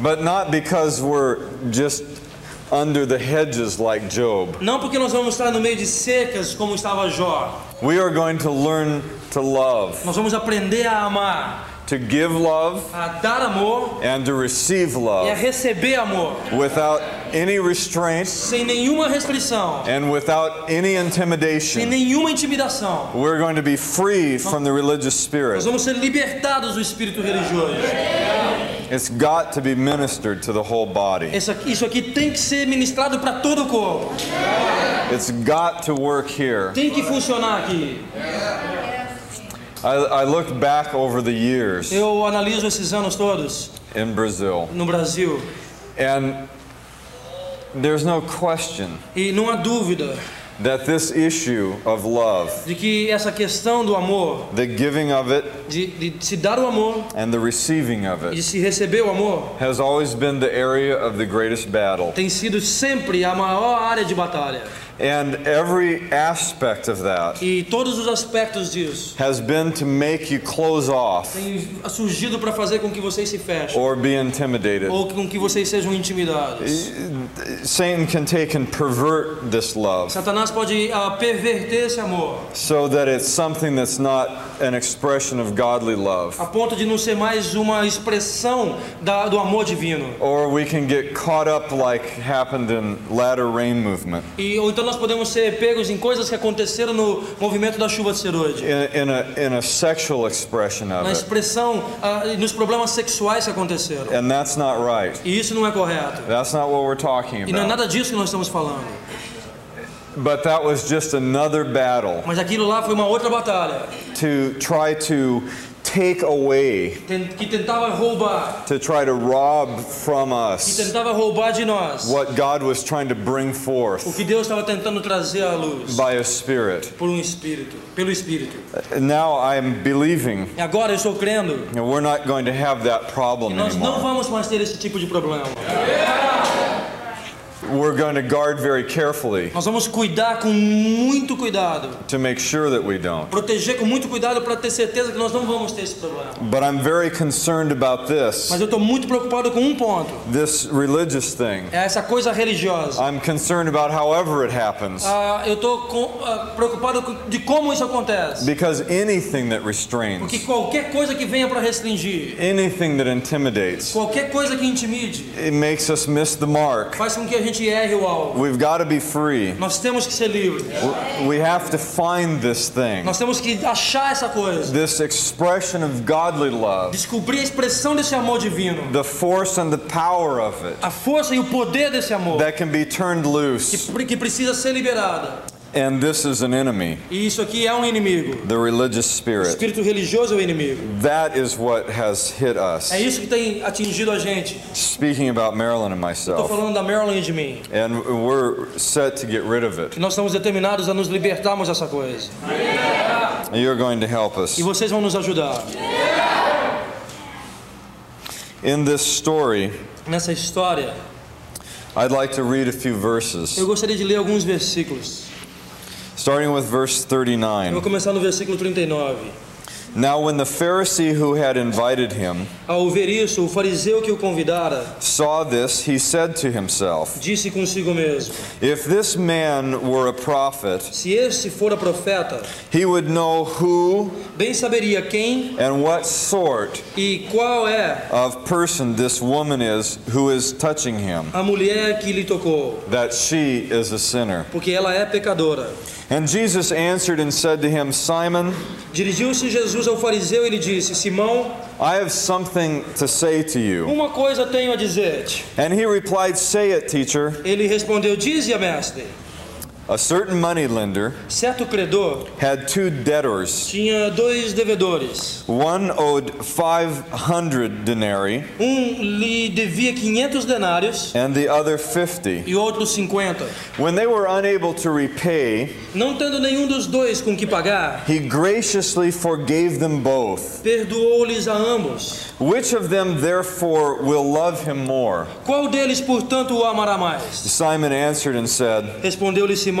But not because we're just under the hedges like Job. Não porque nós vamos estar no meio de secas como estava Jó. We are going to learn to love, Nós vamos aprender a amar, to give love, a dar amor and to receive love e a receber amor, without any restraint sem nenhuma restrição, and without any sem intimidation. nenhuma intimidação. We're going to be free from the religious spirit. Nós vamos ser libertados do espírito religioso. It's got to be ministered to the whole body. Isso aqui, isso aqui tem que ser ministrado para todo o corpo. It's got to work here. Tem que funcionar aqui. I, I look back over the years Eu analiso esses anos todos in Brazil, no Brasil and there's no question e não há dúvida that this issue of love, de que essa questão do amor, the giving of it de, de se dar o amor and the receiving of e de it, se receber o amor, has always been the area of the greatest battle. tem sido sempre a maior área de batalha. And every aspect of that E todos os aspectos disso has been to make you close off têm surgido para fazer com que vocês se fechem or be intimidated. ou com que vocês sejam intimidados. Satan can take and pervert this love Satanás pode ah, perverter esse amor so that it's something that's not an expression of godly love. a ponto de não ser mais uma expressão da, do amor divino. Or we can get caught up like happened in latter rain movement E, ou então nós podemos ser pegos em coisas que aconteceram no movimento da chuva de Serode. in, in, a, in a sexual expression of Na expressão, ah, nos problemas sexuais que aconteceram. And that's not right. E isso não é correto. That's not what we're talking E não é about. nada disso que nós estamos falando. But that was just another battle Mas aquilo lá foi uma outra batalha to try to take away, que tentava roubar, to try to rob from que us tentava roubar de nós what God was trying to bring o forth que Deus estava tentando trazer à luz by a Spirit. por um espírito, pelo espírito. Now I'm believing agora eu estou crendo that we're not going to have that problem que nós não anymore. vamos mais ter esse tipo de problema. We're going to guard very carefully Nós vamos cuidar com muito cuidado, to make sure that we don't. proteger com muito cuidado para ter certeza que nós não vamos ter esse problema. But I'm very concerned about this, Mas eu estou muito preocupado com um ponto, this religious thing. é essa coisa religiosa. I'm concerned about however it happens Ah, eu estou preocupado com- de como isso acontece. because anything that restrains, Porque qualquer coisa que venha para restringir, anything that intimidates, qualquer coisa que intimide, it makes us miss the mark. faz com que a gente o alvo. We've got to be free. Nós temos que ser livres. We have to find this thing, Nós temos que achar essa coisa. this expression of godly love, Descobrir a expressão desse amor divino. the force and the power of it A força e o poder desse amor. that can be turned loose. Que, que precisa ser liberada. And this is an enemy, E isso aqui é um inimigo. the religious O spirit. espírito religioso é o inimigo. That is what has hit us. É isso que tem atingido a gente. Speaking about Marilyn and Estou myself, falando da Marilyn e de mim. and we're set to get rid of it. Nós estamos determinados a nos libertarmos dessa coisa. You're going to help us. E vocês vão nos ajudar. In this story, Nessa história, I'd like to read a few verses, eu gostaria de ler alguns versículos. Starting with verse Eu vou 39. começar no versículo 39. Now, when the Pharisee who had invited him Ao ver isso, o fariseu que o convidara saw this, he said to himself, disse consigo mesmo: If this man were a prophet, Se este fora profeta, he would know who bem saberia quem and what sort e qual é of person this woman is who is touching him, a mulher que lhe tocou, that she is a sinner. porque ela é pecadora. And Jesus answered and said to him, Simon, Dirigiu-se Jesus ao fariseu e lhe disse: Simão, I have something to say to you. uma coisa tenho a dizer-te. And he replied, Say it, teacher. Ele respondeu: Dize-a, mestre. A certain moneylender Certo credor had two debtors. tinha dois devedores. One owed 500 denarii Um lhe devia 500 denários and the other 50. e outro 50. When they were unable to repay, Não tendo nenhum dos dois com que pagar, he graciously forgave them both. perdoou-lhes a ambos. Which of them, therefore, will love him more? Qual deles, portanto, o amará mais? Simon answered and said, Respondeu-lhe Simão: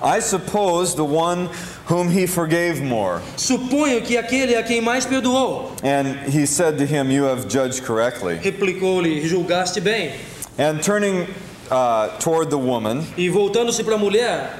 I suppose the one whom he forgave more. Suponho que aquele a quem mais perdoou. And he said to him, You have judged correctly. Replicou-lhe: Julgaste bem. And turning uh, toward the woman, E voltando-se para a mulher,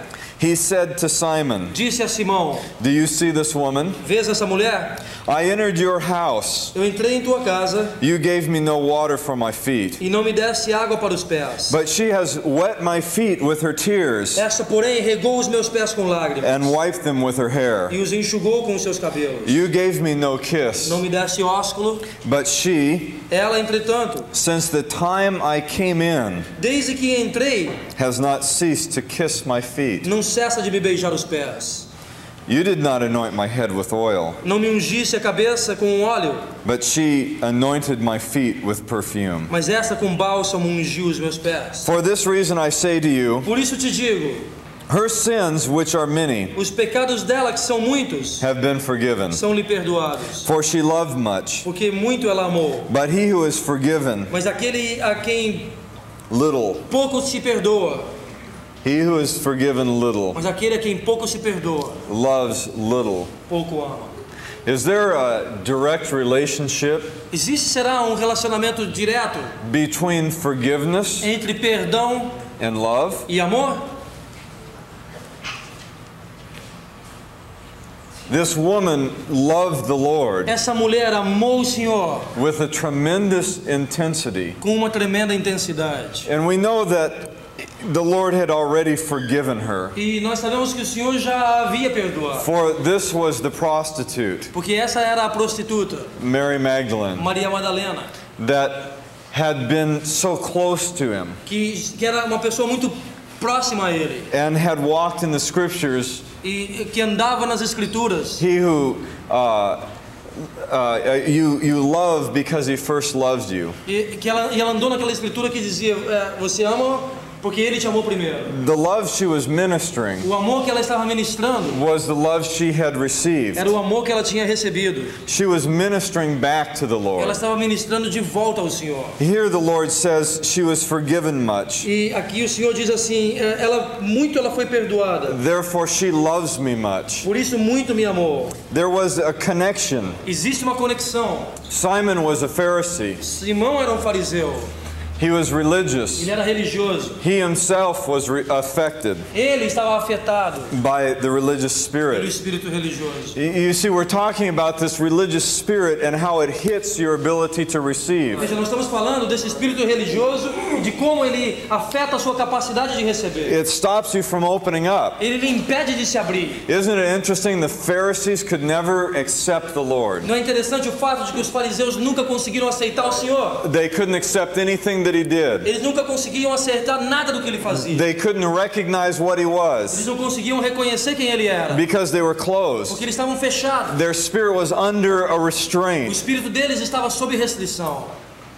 he said to Simon, disse a Simão: Do you see this woman? Vês essa mulher? I entered your house. Eu entrei em tua casa You gave me no water for my feet. e não me deste água para os pés. But she has wet my feet with her tears Esta, porém, regou os meus pés com lágrimas and wiped them with her hair. e os enxugou com os seus cabelos. You gave me no kiss. Não me deste ósculo. But she, Ela, entretanto, since the time I came in, desde que entrei, has not ceased to kiss my feet. não cessa de me beijar os pés. You did not anoint my head with oil, não me ungisse a cabeça com óleo, but she anointed my feet with perfume. mas esta com bálsamo ungiu os meus pés. For this reason I say to you, Por isso te digo, her sins, which are many, os pecados dela, que são muitos, have been forgiven. são-lhe perdoados, For she loved much, porque muito ela amou. but he who is forgiven Mas aquele a quem little, pouco se perdoa, he who is forgiven little, mas aquele a quem pouco se perdoa, loves little. pouco ama. Is there a direct relationship Existe será um relacionamento direto between forgiveness entre perdão and love? e amor? This woman loved the Lord Essa mulher amou o Senhor with a tremendous intensity. com uma tremenda intensidade. And we know that the Lord had already forgiven her. E nós sabemos que o Senhor já havia perdoado, For this was the prostitute, porque essa era a prostituta, Mary Magdalene, Maria Madalena, that had been so close to him que, que era uma pessoa muito próxima a ele and had walked in the scriptures. e que andava nas escrituras. He who uh, uh, you, you love because he first loves you. E que ela, e ela andou naquela escritura que dizia: Você ama porque ele te amou primeiro. The love she was ministering O amor que ela estava ministrando was the love she had received. era o amor que ela tinha recebido. She was ministering back to the Ela Lord. estava ministrando de volta ao Senhor. Here the Lord says she was forgiven much. E aqui o Senhor diz assim: é, ela muito ela foi perdoada. Therefore she loves me much. Por isso muito me amou. There was a connection. Existe uma conexão. Simon was a Pharisee. Simão era um fariseu. He was religious. Ele era religioso. He himself was re- affected Ele estava afetado by the religious pelo spirit. espírito religioso. You see, we're talking about this religious spirit and how it hits your ability to receive. Veja, nós estamos falando desse espírito religioso de como ele afeta a sua capacidade de receber. It stops you from opening up. Ele lhe impede de se abrir. Isn't it interesting? The Pharisees could never accept the Lord. Não é interessante o fato de que os fariseus nunca conseguiram aceitar o Senhor? They couldn't accept anything that he did. Eles nunca conseguiam acertar nada do que ele fazia. They couldn't recognize what he Eles was não conseguiam reconhecer quem ele era, because they were closed. porque eles estavam fechados. Their spirit was under a restraint. espírito deles estava sob restrição.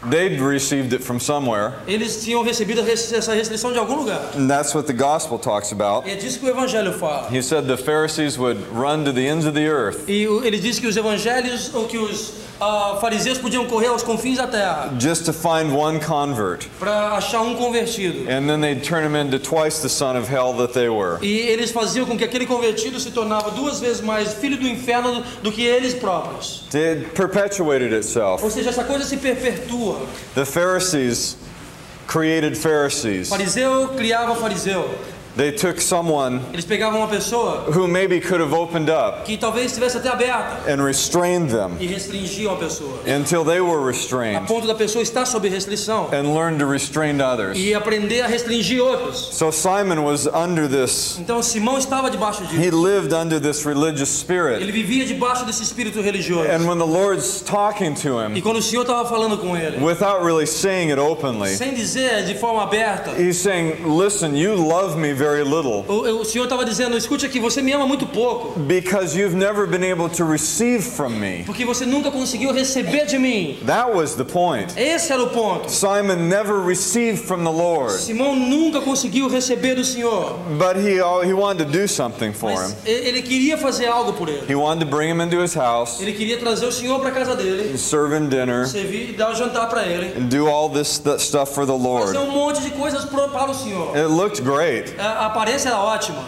They'd received it from somewhere. Eles tinham recebido essa restrição de algum lugar. And that's what the gospel talks about. E é disso que o Evangelho fala. He said the Pharisees would run to the ends of the earth E ele diz que os evangelhos, ou que os ah, fariseus podiam correr aos confins da terra just to find one convert. para achar um convertido. And then they'd turn him into twice the son of hell that they were. E eles faziam com que aquele convertido se tornava duas vezes mais filho do inferno do que eles próprios. It perpetuated itself. Ou seja, essa coisa se perpetua. The Pharisees created Pharisees. Fariseu criava fariseu. They took someone Eles pegavam uma pessoa who maybe could have opened up que talvez estivesse até aberta and restrained them e restringiam a pessoa. until they were A restrained ponto da pessoa estar sob restrição and learned to restrain others. e aprender a restringir outros. So Simon was under this, Então Simão estava debaixo disso. he lived under this religious spirit. Ele vivia debaixo desse espírito religioso. And when the Lord's talking to E him, quando o Senhor estava falando com ele, without really saying it openly, sem dizer de forma aberta, he's saying, Listen, you love me very little o, o Senhor estava dizendo: escute aqui, você me ama muito pouco, because you've never been able to receive from me. porque você nunca conseguiu receber de mim. That was the point. Esse era o ponto. Simon never received from the Lord, Simão nunca conseguiu receber do Senhor, but he, he wanted to do something for him. mas e- ele queria fazer algo por ele. He wanted to bring him into his house, Ele queria trazer o Senhor para casa dele, serve him dinner, servir e dar o jantar para ele, and do all this th- stuff for the Lord. fazer um monte de coisas para o Senhor. It looked great, A a aparência era ótima,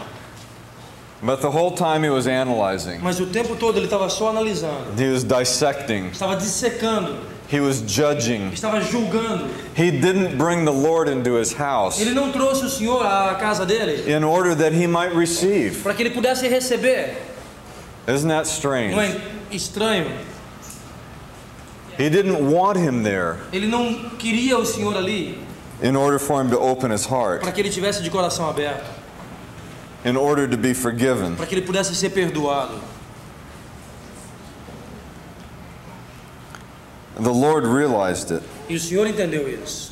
but the whole time he was analyzing, mas o tempo todo ele estava só analisando, he was dissecting, estava dissecando, he was judging. estava julgando. He didn't bring the Lord into his house Ele não trouxe o Senhor à casa dele in order that he might receive. para que ele pudesse receber. Isn't that Não strange? é estranho? He didn't want him there Ele não queria o Senhor ali in order for him to open his heart, para que ele tivesse de coração aberto, in order to be forgiven. para que ele pudesse ser perdoado. The Lord realized it. E o Senhor entendeu isso.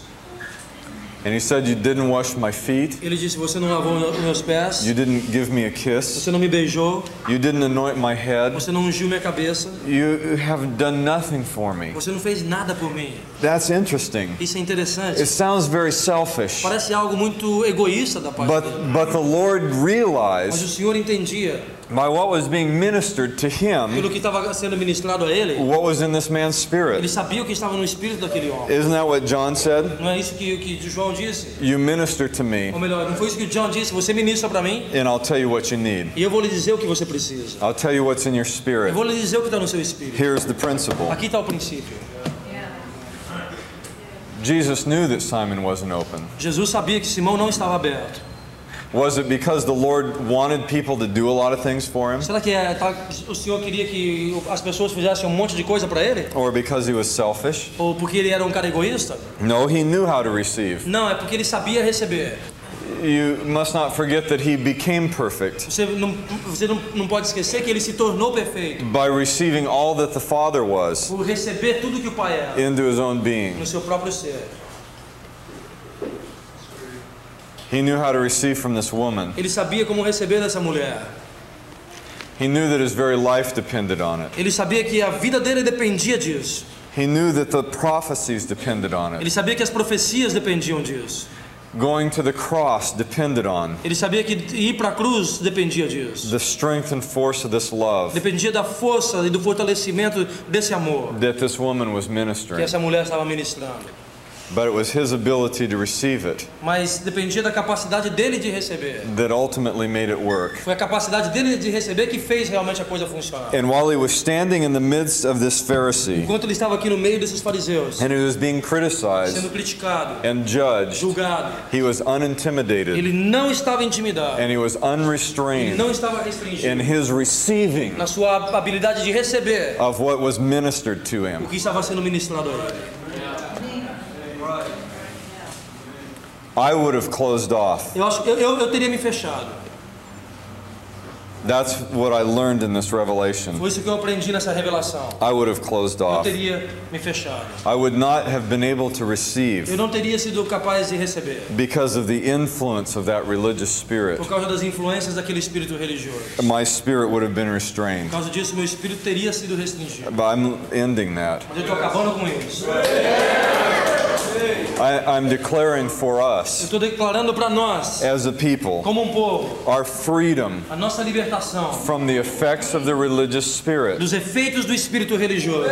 And he said, You didn't wash my feet. Ele disse: Você não lavou meus pés, You didn't give me a kiss. você não me beijou, You didn't anoint my head. você não ungiu minha cabeça, You have done nothing for me. você não fez nada por mim. That's interesting. Isso é interessante. It sounds very selfish. Parece algo muito egoísta da parte But, dele. but the Lord Mas o realized Senhor entendia by what was being ministered to him pelo que estava sendo ministrado a ele. what was in this man's Ele spirit. sabia o que estava no espírito daquele homem. Isn't that what John said? Não é isso que, que João disse? You minister to me, Ou melhor, não foi isso que João disse? Você ministra para mim and I'll tell you what you need. e eu vou lhe dizer o que você precisa. I'll tell you what's in your Eu spirit. vou lhe dizer o que está no seu espírito. Here's the principle. Aqui está o princípio. Jesus knew that Simon wasn't open. Jesus sabia que Simão não estava aberto. Was it because the Lord wanted people to do a lot of things for him? Será que o Senhor queria que as pessoas fizessem um monte de coisa para ele? Or because he was selfish? Ou porque ele era um cara egoísta? No, he knew how to receive. Não, é porque ele sabia receber. You must not forget that he became perfect Você não, você não, não pode esquecer que ele se tornou perfeito by receiving all that the Father was por receber tudo que o Pai é into his own being. no seu próprio ser. He knew how to receive from this woman. Ele sabia como receber dessa mulher. He knew that his very life depended on it. Ele sabia que a vida dele dependia disso. He knew that the prophecies depended on Ele it. sabia que as profecias dependiam disso. Going to the cross depended on Ele sabia que ir para a cruz dependia disso. the strength and force of this love Dependia da força e do fortalecimento desse amor that this woman was ministering. que essa mulher estava ministrando. But it was his ability to receive it Mas dependia da capacidade dele de receber. that ultimately made it work. Foi a capacidade dele de receber que fez realmente a coisa funcionar. And while he was standing in the midst of this Pharisee Enquanto ele estava aqui no meio desses fariseus, and he was being criticized sendo criticado, and judged, julgado, he was unintimidated ele não estava intimidado, and he was ele unrestrained não estava in his receiving na sua habilidade de receber of what was ministered to o him. que estava sendo ministrado a ele. I would have closed off. Eu acho eu, eu, eu teria me fechado. That's what I learned in this revelation. Foi isso que eu aprendi nessa revelação. I would have closed Eu off. teria me fechado. I would not have been able to Eu receive não teria sido capaz de receber because of the influence of that religious spirit. por causa das influências daquele espírito religioso. My spirit would have been Por restrained. causa disso, meu espírito teria sido restringido. But I'm ending that. Mas eu estou acabando com isso. I, I'm declaring for us estou declarando para nós, as a people como um povo, our freedom a nossa libertação from the effects of the religious spirit. dos efeitos do espírito religioso.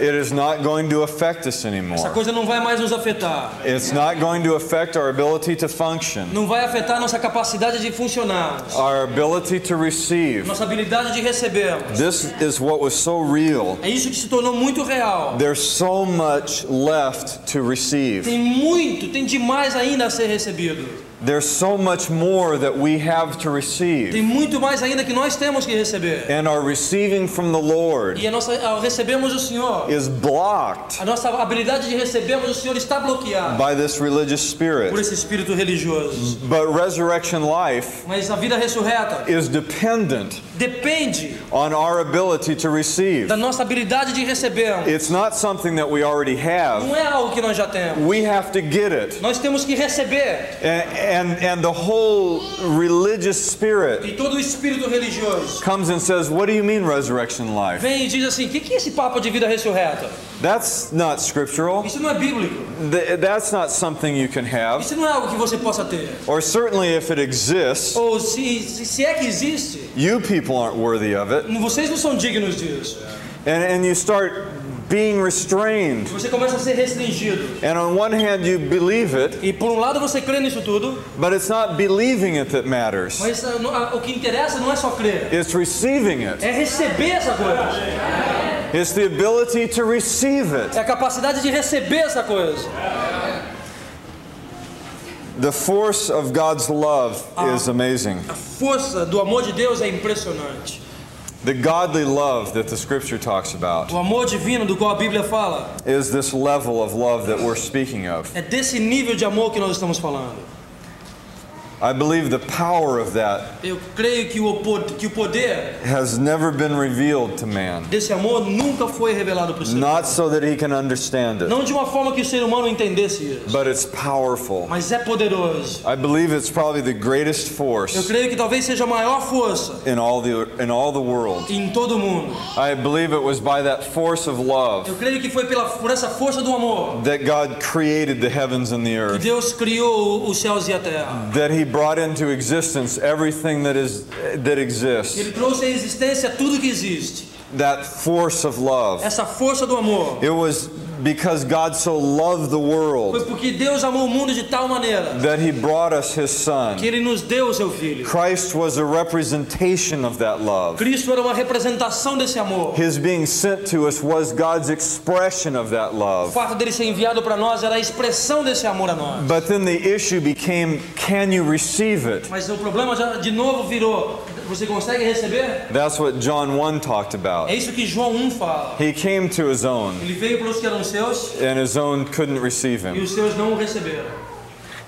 It is not going to affect us Essa anymore. coisa não vai mais nos afetar. It's not going to affect our ability to function, Não vai afetar nossa capacidade de funcionar, our ability to receive. nossa habilidade de receber. This is what was so real. É isso que se tornou muito real. There's so much left to receive. Tem muito, tem demais ainda a ser recebido. There's so much more that we have to Tem receive. muito mais ainda que nós temos que receber. And our receiving from the Lord E a nossa, ao recebermos o Senhor, is blocked a nossa habilidade de recebermos o Senhor está bloqueada by this religious por spirit. esse espírito religioso. But resurrection life Mas a vida ressurreta is dependent depende on our ability to receive. da nossa habilidade de receber. It's not something that we already have. Não é algo que nós já temos. We have to get it. Nós temos que receber. And, and, and the whole religious spirit E todo o espírito religioso comes and says, What do you mean resurrection life? vem e diz assim: o que que é esse papo de vida ressurreta? That's not scriptural. Isso não é bíblico. Th- That's not something you can have. Isso não é algo que você possa ter. Or certainly if it exists, Ou se, se se é que existe, you people aren't worthy of it. vocês não são dignos disso. And, and you start being restrained. Você começa a ser restringido. And on one hand, you believe it, E por um lado você crê nisso tudo, but it's not believing it that matters. mas ah, ah, o que interessa não é só crer, It's receiving it. é receber essa coisa. It's the ability to receive it. É a capacidade de receber essa coisa. The force of God's love is amazing. A força do amor de Deus é impressionante. The godly love that the scripture talks about O amor divino do qual a Bíblia fala is this level of love that we're speaking of. é desse nível de amor que nós estamos falando. I believe the power of that Eu creio que o, que o poder has never been revealed to man. desse amor nunca foi revelado para o ser humano. Not so that he can understand it, Não de uma forma que o ser humano entendesse isso, but it's powerful. mas é poderoso. I believe it's probably the greatest Eu force creio que talvez seja a maior força in all the in all the world. em todo o mundo. I believe it was by that force of love Eu creio que foi pela, por essa força do amor that God created the heavens and the que earth. Deus criou os céus e a terra. That he brought into existence everything that is that exists. Ele trouxe à existência tudo que existe. That force of love. Essa força do amor It was because God so loved the world foi porque Deus amou o mundo de tal maneira that he brought us his son. que Ele nos deu o seu Filho. Christ was a representation of that love. Cristo era uma representação desse amor. His being sent to us was God's expression of that O love. fato dele ser enviado para nós era a expressão desse amor a nós. But then the issue became can you receive it? Mas o problema já de novo virou: você consegue receber? That's what John 1 talked about. É isso que João 1 fala. He came to his own, Ele veio para os que eram seus and his own couldn't receive e him. os seus não o receberam.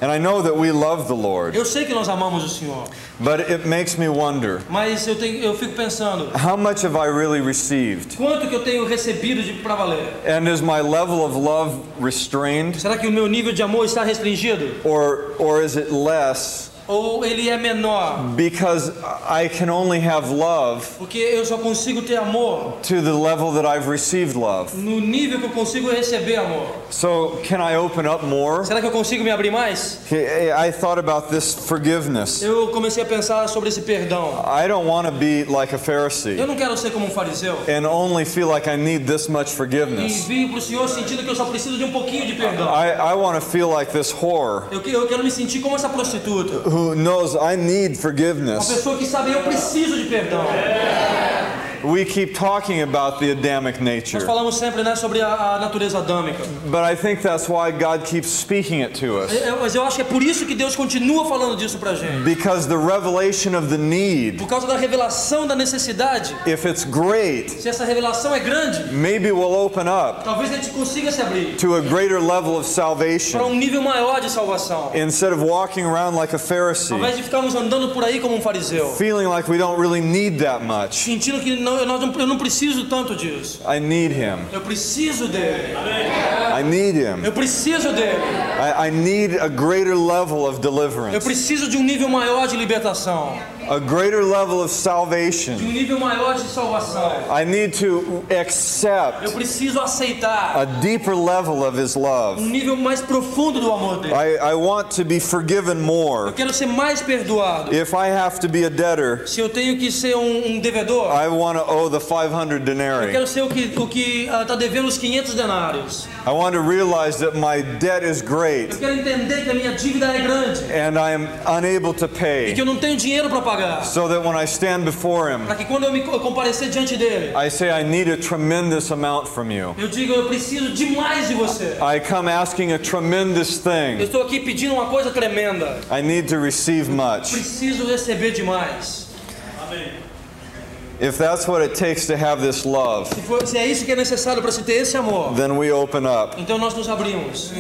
And I know that we love the Lord, Eu sei que nós amamos o Senhor, but it makes me wonder mas eu, tenho, eu fico pensando: how much have I really received? quanto que eu tenho recebido de para valer? And is my level of love restrained, Será que o meu nível de amor está restringido? or, or is it less Ou ele é menor? because I can only have love Porque eu só consigo ter amor to the level that I've received love? no nível que eu consigo receber amor. So, can I open up more? Será que eu consigo me abrir mais? I thought about this forgiveness. Eu comecei a pensar sobre esse perdão. I don't want to be like a Eu Pharisee não quero ser como um fariseu and only feel like I need this much e forgiveness. vir para o Senhor sentindo que eu só preciso de um pouquinho de perdão. I, I want to feel like this whore Eu, eu quero me sentir como essa prostituta. Who knows I need Uma forgiveness. pessoa que sabe, eu preciso de perdão. We keep talking about the Adamic Nós nature, falamos sempre né, sobre a, a natureza adâmica. but I think that's why God keeps speaking it to us. Mas eu acho que é por isso que Deus continua falando disso pra gente. Because the revelation of the need, Por causa da revelação da necessidade. if it's great, Se essa revelação é grande, maybe we'll open up talvez a gente consiga se abrir to a greater level of salvation. para um nível maior de salvação. instead of walking around like a Ao Pharisee, invés de ficarmos andando por aí como um fariseu, feeling like we don't really need that much. sentindo que não, nós não, eu não preciso tanto disso. I need Him. Eu preciso dele. I need Him. Eu preciso dele. I, I need a greater level of Eu deliverance, preciso de um nível maior de libertação, a greater level of de salvation. um nível maior de salvação. I need to accept Eu preciso aceitar a deeper level of His um love. nível mais profundo do amor dele. I, I want to be forgiven Eu more. quero ser mais perdoado. If I have to be a debtor, Se eu tenho que ser um, um devedor, I want to owe the 500 eu denarii. quero ser o que o que está devendo os 500 denários. I want to realize that my debt is Eu great quero entender que a minha dívida é grande and I am unable to e pay, que eu não tenho dinheiro para pagar. So that when I stand before Him, Para que quando eu me comparecer diante dele, I say, I need a tremendous amount from you. eu diga eu preciso demais de você. I come asking a tremendous Eu thing. estou aqui pedindo uma coisa tremenda. I need to receive much. Preciso receber demais. If that's what it takes to have this love, Se, for, se é isso que é necessário para se ter esse amor, then we open up. então nós nos abrimos.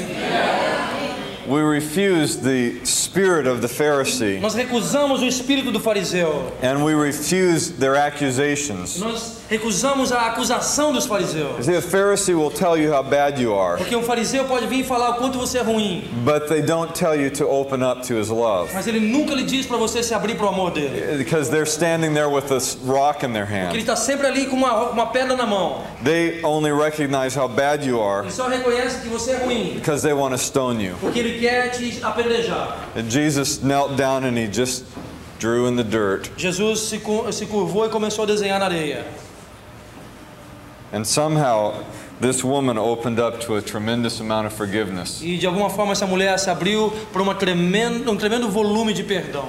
We refuse the spirit of the Pharisee Nós recusamos o espírito do fariseu. and we refuse their accusations. Nós recusamos a acusação dos fariseus. See, a Pharisee will tell you how bad you are, Porque um fariseu pode vir e falar o quanto você é ruim, but they don't tell you to open up to his love mas ele nunca lhe diz para você se abrir para o amor dele. because they're standing there with this rock in their Porque ele hand. está sempre ali com uma, uma pedra na mão. They only recognize how bad you are Ele só reconhece que você é ruim, because they want to stone you. porque ele quer te apedrejar. And Jesus knelt down and he just drew in the dirt. Jesus se curvou e começou a desenhar na areia. And somehow this woman opened up to a tremendous amount of forgiveness. E de alguma forma essa mulher se abriu para uma tremendo, um tremendo volume de perdão.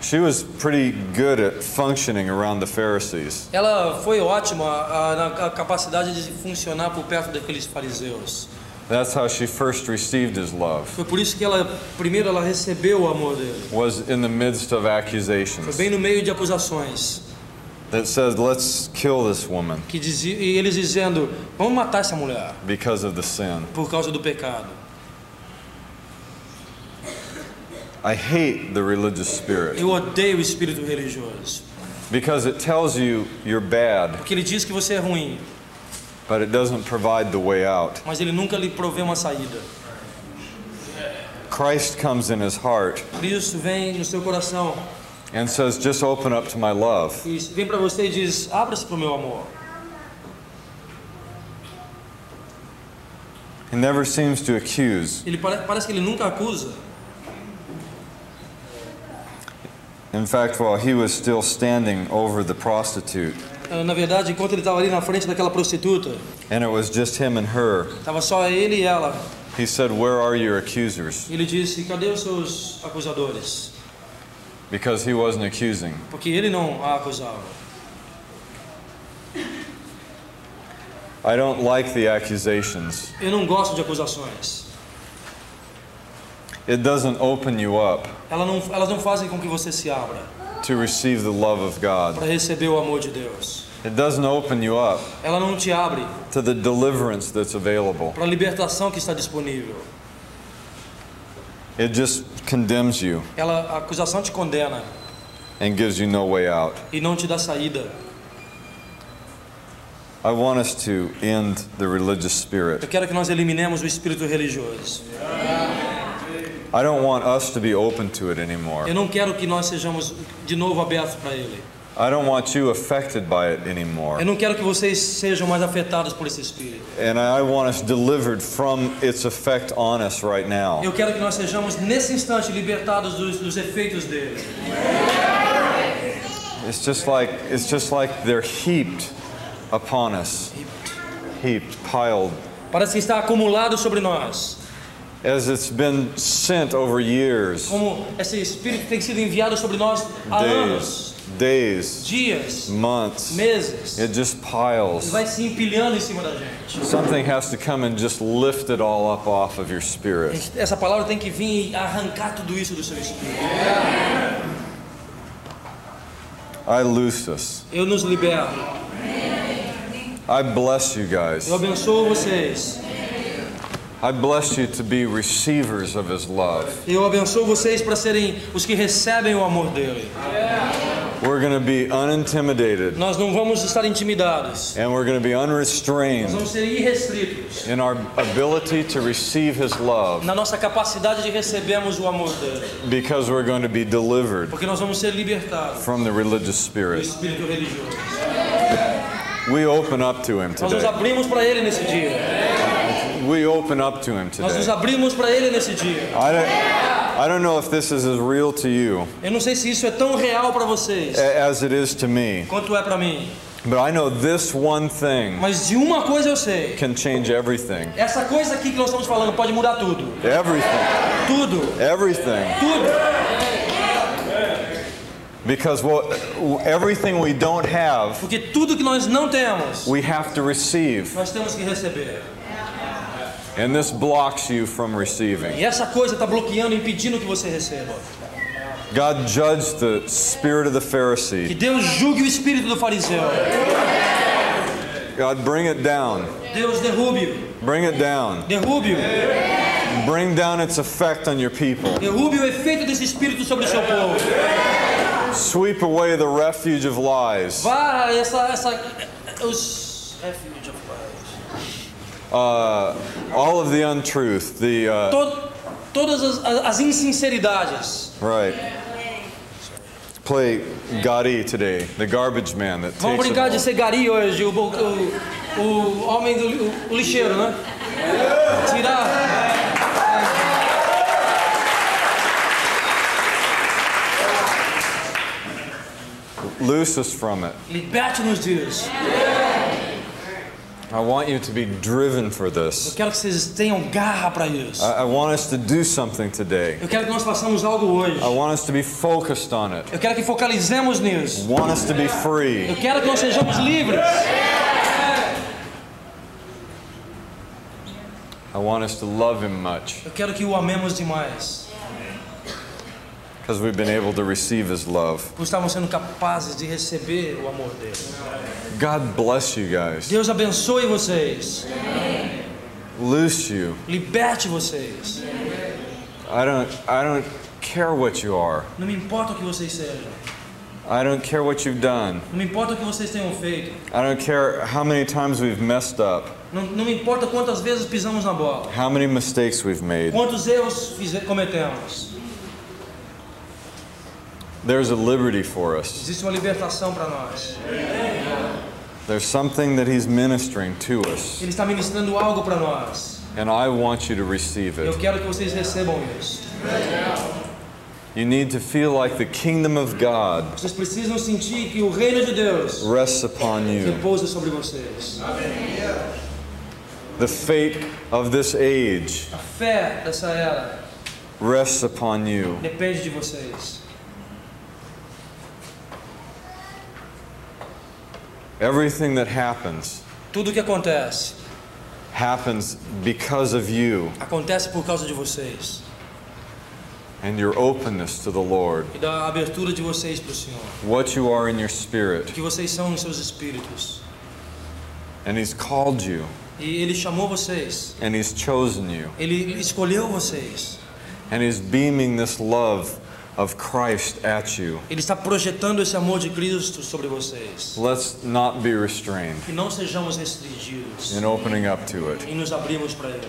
She was pretty good at functioning around the Pharisees. Ela foi ótima ah, na capacidade de funcionar por perto daqueles fariseus. That's how she first received his love. Foi por isso que ela primeiro ela recebeu o amor dele. Was in the midst of Foi accusations. bem no meio de acusações. that says, let's kill this woman que dizia, e eles dizendo: vamos matar essa mulher because of the sin. por causa do pecado. I hate the religious spirit Eu odeio o espírito religioso, because it tells you you're bad, porque ele diz que você é ruim, but it doesn't provide the way out. mas ele nunca lhe provê uma saída. Christ comes in his heart Cristo vem no seu coração and says, just open up to my love. e vem para você e diz: abra-se para o meu amor. He never seems to accuse. Ele pare- parece que ele nunca acusa. In fact, while he was still standing over the prostitute, Na verdade, enquanto ele estava ali na frente daquela prostituta, and it was just him and her, estava só ele e ela. he said, Where are your accusers? Ele disse: cadê os seus acusadores? Because he wasn't accusing. Porque ele não a acusava. I don't like the accusations. Eu não gosto de acusações. It doesn't open you up Elas não, elas não fazem com que você se abra to receive the love of God. para receber o amor de Deus. It doesn't open you up Ela não te abre to the deliverance that's available. para a libertação que está disponível. It just condemns you Ela, a acusação te condena and gives you no way out. e não te dá saída. I want us to end the religious Eu spirit. quero que nós eliminemos o espírito religioso. I don't want us to be open to it anymore. Eu não quero que nós sejamos de novo abertos para ele. I don't want you affected by it anymore. Eu não quero que vocês sejam mais afetados por esse espírito. And I want us delivered from its effect on us right now. Eu quero que nós sejamos nesse instante libertados dos, dos efeitos dele. It's just like it's just like they're heaped upon us. Heaped, piled. Parece que está acumulado sobre nós. As it's been sent over years, Como esse espírito tem sido enviado sobre nós há anos, days, dias, months. meses. It just piles. Vai se empilhando em cima da gente. Something has to come and just lift it all up off of your spirit. Essa palavra tem que vir e arrancar tudo isso do seu espírito. I loose us. Eu nos liberto. I bless you guys. Eu abençoo vocês. I bless you to be receivers of His love. Eu abençoo vocês para serem os que recebem o amor dele. We're going to be unintimidated Nós não vamos estar intimidados. and we're going to be Nós unrestrained vamos ser irrestritos in our ability to receive His love na nossa capacidade de recebermos o amor dele. because we're going to be delivered Porque nós vamos ser libertados from the religious do spirit. espírito religioso. We open up to Him Nós nos today. abrimos para ele nesse dia. We open up to Him Nós nos today. abrimos para ele nesse dia. I don't, know if this is as real to you Eu não sei se isso é tão real para vocês as it is to me, quanto é para mim. but I know this one thing Mas de uma coisa eu sei. can change everything. Essa coisa aqui que nós estamos falando pode mudar tudo. Everything. Tudo. Everything. Tudo. Because what, everything we don't have, Porque tudo que nós não temos, we have to receive. nós temos que receber. And this blocks you from receiving. E essa coisa está bloqueando, impedindo que você receba. God judged the spirit of the Que Pharisee. Deus julgue o espírito do fariseu. God, bring it down. Deus derrube-o. Bring it down. Derrube-o. Bring down its effect on your people. Derrube o efeito desse espírito sobre o seu povo. Sweep away the refuge of lies. Vá essa. essa os. Refuge of lies. Uh, all of the untruth. The, uh, To- todas as, as insinceridades. right. Play gari today, the garbage man that Vamos takes brincar de ser gari hoje, o, o, o homem do o lixeiro, né? Tirar. Loose us from it. Liberte-nos disso. I want you to be driven for Eu this. quero que vocês tenham garra para isso. I, I want us to do something today. Eu quero que nós façamos algo hoje. I want us to be focused on it. Eu quero que focalizemos nisso. I want us to be free. Eu quero que nós sejamos livres. I want us to love Him much. Eu quero que o amemos demais. Because we've been able to receive His love. sendo capazes de receber o amor dele. God bless you guys. Deus abençoe vocês, Loose you. liberte vocês. I don't I don't care what you are. Não me importa o que vocês sejam, I don't care what you've done. não me importa o que vocês tenham feito, I don't care how many times we've messed up, não, não me importa quantas vezes pisamos na bola, how many mistakes we've made. quantos erros cometemos. There's a liberty for us. Existe uma libertação para nós. There's something that He's ministering to us, Ele está ministrando algo para nós. and I want you to receive Eu it. quero que vocês recebam isso. You need to feel like the kingdom of God Vocês precisam sentir que o reino de Deus rests upon you. repousa sobre vocês. The fate of this age A fé dessa era rests upon you. depende de vocês. Everything that happens Tudo que acontece, happens because of you acontece por causa de vocês. and your openness to the Lord. E da abertura de vocês para o Senhor. What you are in your spirit. O que vocês são em seus espíritos. And He's called you E Ele chamou vocês. and He's chosen you. Ele escolheu vocês. And He's beaming this love of Christ at you. Ele está projetando esse amor de Cristo sobre vocês. Let's not be restrained Que não sejamos restringidos in opening up to it. e nos abrimos para Ele.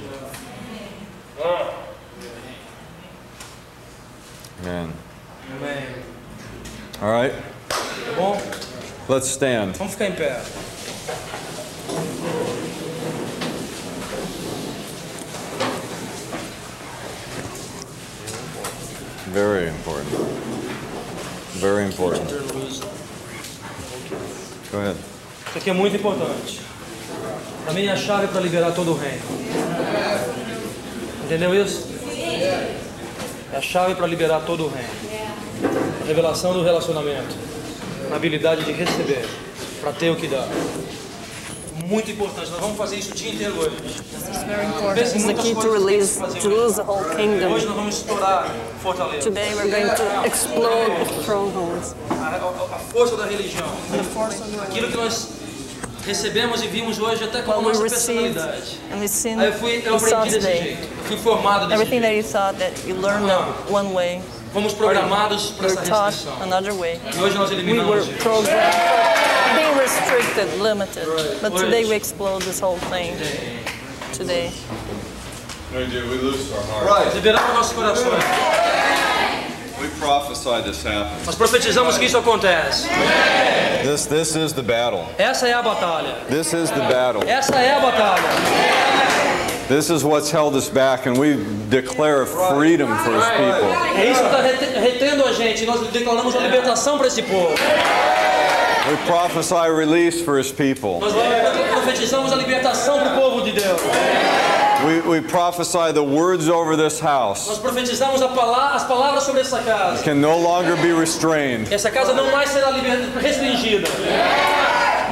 Amen. Amém. All right, Tá bom? let's stand. Vamos ficar em pé. Very important. Very important. Go ahead. Isso aqui é muito importante. Mim é a chave para liberar todo o reino. Entendeu isso? É a chave para liberar todo o reino. A revelação do relacionamento. A habilidade de receber. Para ter o que dá. Muito importante. Nós vamos fazer isso o dia inteiro hoje. Important. It's the key to release, to lose the whole Hoje kingdom. nós vamos estourar Fortaleza. Today we're going to explode the strongholds. A, força da religião. Aquilo que nós recebemos e vimos hoje até com a What we nossa received personalidade. and we seen Aí eu fui, eu aprendi desse jeito. Eu fui formado desse Everything jeito. that you thought that you learned one way, Fomos programados para essa restrição. another way. E hoje nós We were eliminamos programmed restricted, limited. But today we explode this whole thing. Today. We do. We loose our heart. Right. nossos corações. We prophesy this happens. Nós profetizamos que isso acontece. This this is the battle. Essa é a batalha. This is the battle. Essa é a batalha. This is what's held us back, and we declare freedom for His people. É isso que está rete- retendo a gente. Nós declaramos a libertação para esse povo. We prophesy release for His people. Nós profetizamos a libertação para o povo de Deus. We, we prophesy the words over this house Nós profetizamos as palavras sobre essa casa. can no longer be restrained. Essa casa não mais será restringida.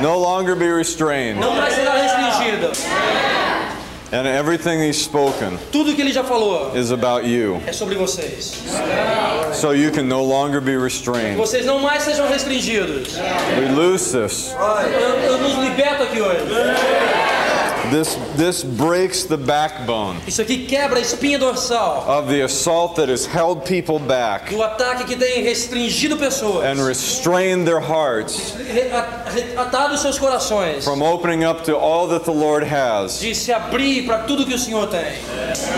No longer be restrained. Não mais será restringida. And everything He's spoken Tudo que ele já falou is about you. é sobre vocês. So you can no longer be restrained. Vocês não mais sejam restringidos. We lose this. Eu, eu nos liberto aqui hoje. This this breaks the backbone Isso aqui quebra a espinha dorsal of the assault that has held people back do ataque que tem restringido pessoas. and restrained their hearts Atado seus corações. from opening up to all that the Lord has. De se abrir para tudo que o Senhor tem.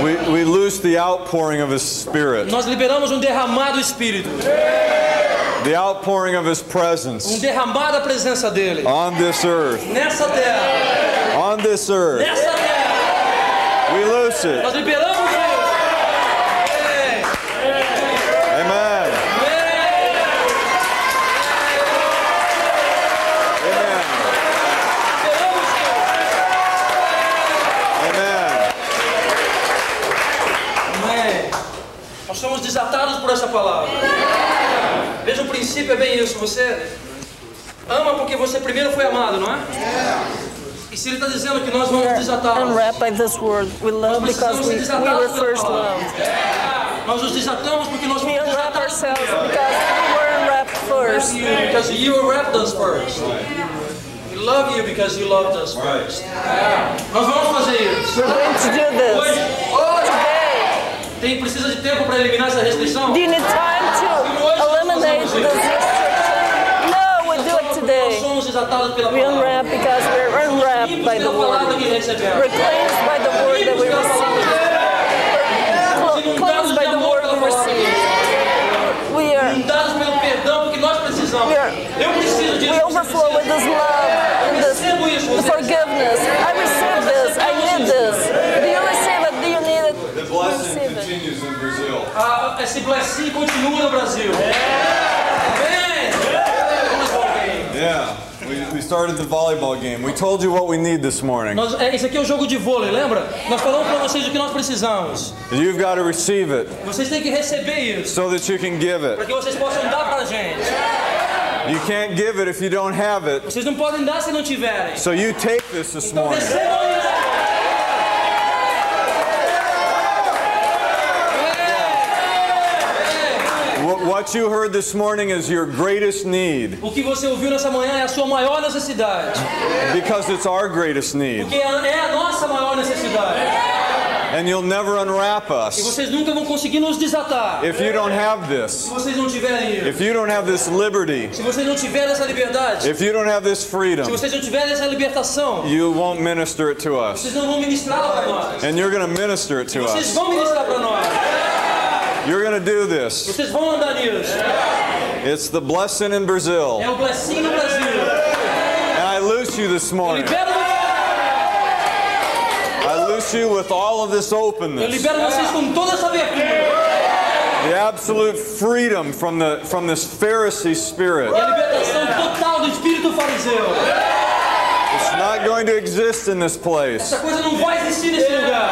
We, we loose the outpouring of His Spirit, Nós liberamos um derramado Espírito. the outpouring of His presence. Um presence derramada presença dele. on this earth. Nessa terra. On this earth. Nessa terra. We loose it. Nós liberamos Amen. Amen. Amen. Amém. Nós somos desatados por essa palavra. Veja o princípio é bem isso. Você ama porque você primeiro foi amado, não é? E se ele está dizendo que nós vamos unwrapped by this word. We love because we, we were first loved. Nós nos desatamos porque nós unwrap desatados. ourselves because we were unwrapped first. Because you wrapped us first. We love you because you loved us first. Nós vamos fazer isso. We're going to do this Hoje, hoje, today. tem, precisa de tempo para eliminar essa restrição? Do you need time to eliminate this restriction? No, we do it Nós today. We unwrap because we're unwrapped Limpos by the word. cleansed by the word that we receive. Cleansed by the word we receive. We are. We are- we overflow with this love and this Recebo isso. the forgiveness. I receive this. I need this. Do you receive it? Do you need it? The blessing continues in Brazil. Ah, esse blessing continua no Brasil. Game. Yeah. We, started the volleyball game. We told you what we need this morning. Nós, é, esse aqui é o jogo de vôlei, lembra? Nós falamos para vocês o que nós precisamos. You've got to receive it Vocês têm que receber isso, so that you can give it. para que vocês possam dar para a gente. You can't give it if you don't have it. Vocês não podem dar se não tiverem. So you take this this Então morning. recebam isso. What you heard this morning is your greatest need O que você ouviu nessa manhã é a sua maior necessidade. because it's our greatest need. Porque é a nossa maior necessidade. And you'll never unwrap E us vocês nunca vão conseguir nos desatar. if you don't have Se this. vocês não tiverem isso. If you don't have this liberty. Se vocês não tiverem essa liberdade. If you don't have this Se freedom. vocês não tiverem essa libertação. You won't minister it to us. Vocês não vão para nós. And you're going to minister it to Vocês us. vão ministrar para nós. You're going to do this. Vocês vão andar nisso. It's the blessing in Brazil. É o blessing no Brasil. And I loose you this morning. I loose you with all of this eu openness. libero vocês com toda essa abertura. The absolute freedom from the from this Pharisee spirit. E a libertação total do espírito fariseu. It's not going to exist in this place. Essa coisa não vai existir nesse lugar.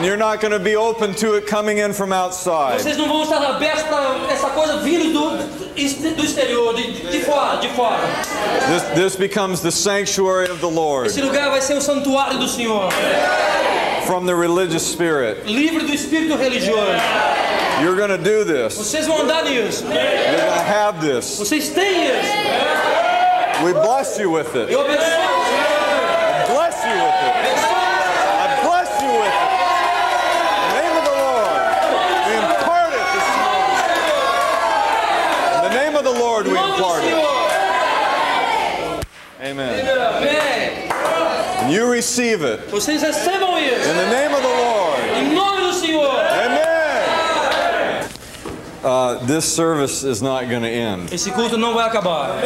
And you're not going to be open to it coming in from outside. Vocês não vão estar abertos para essa coisa vindo do, do exterior, de, de fora, de fora. This this becomes the sanctuary of the Lord Esse lugar vai ser o santuário do Senhor. from the religious spirit. Livre do espírito religioso. You're going to do this. Vocês vão andar nisso. You're going to have this. Vocês têm isso. We bless you with it. Eu abençoo. Receive it. Vocês recebam isso. In the name of the Lord. Em nome do Senhor. Amen. Uh, this service is not going to end. Esse culto não vai acabar.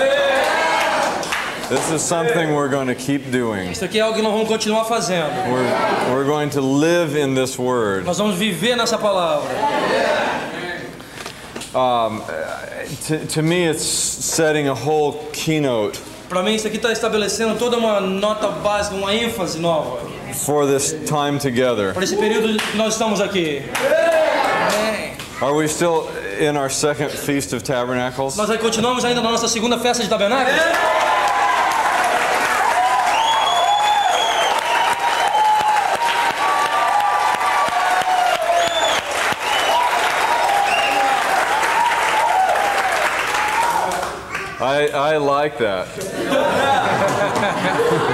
This is something we're going to keep doing. Isso aqui é algo que nós vamos continuar fazendo. We're, we're going to live in this word. Nós vamos viver nessa palavra. To, to me, it's setting a whole keynote Para mim, isso aqui está estabelecendo toda uma nota básica, uma ênfase nova for this time together. para esse período que nós estamos aqui. Are we still in our second Feast of Tabernacles? Nós continuamos ainda na nossa segunda festa de tabernáculos. I, (laughs) I like that.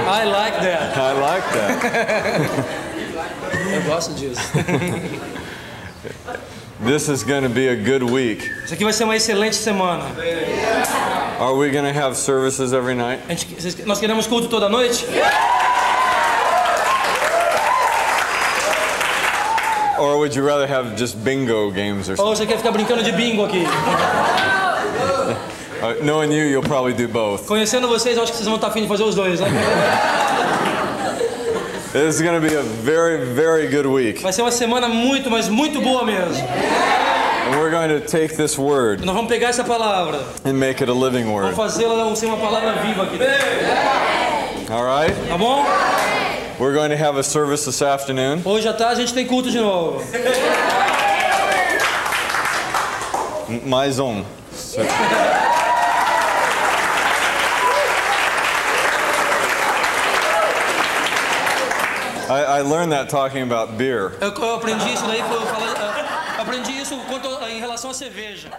I like that. I like that. Gosto (laughs) disso. This is going to be a good week. Isso aqui vai ser uma excelente semana. Are we going to have services every night? Gente- nós queremos culto toda noite? Or would you rather have just bingo games or Ou something? você quer ficar brincando de bingo aqui? Uh, knowing you, you'll probably do both. Conhecendo vocês, acho que vocês vão estar afim de fazer os dois, né? (laughs) This is going to be a very, very good week. Vai ser uma semana muito, mas muito boa mesmo. And we're going to take this word Nós vamos pegar essa palavra, and make it a living vamos word. fazê-la ser uma palavra viva aqui. All right? Tá bom? We're going to have a service this afternoon. Hoje à tarde a gente tem culto de novo. Mais um. (laughs) I, I learned that talking about beer. Eu, eu aprendi isso daí, eu eu Aprendi isso quanto, em relação à cerveja.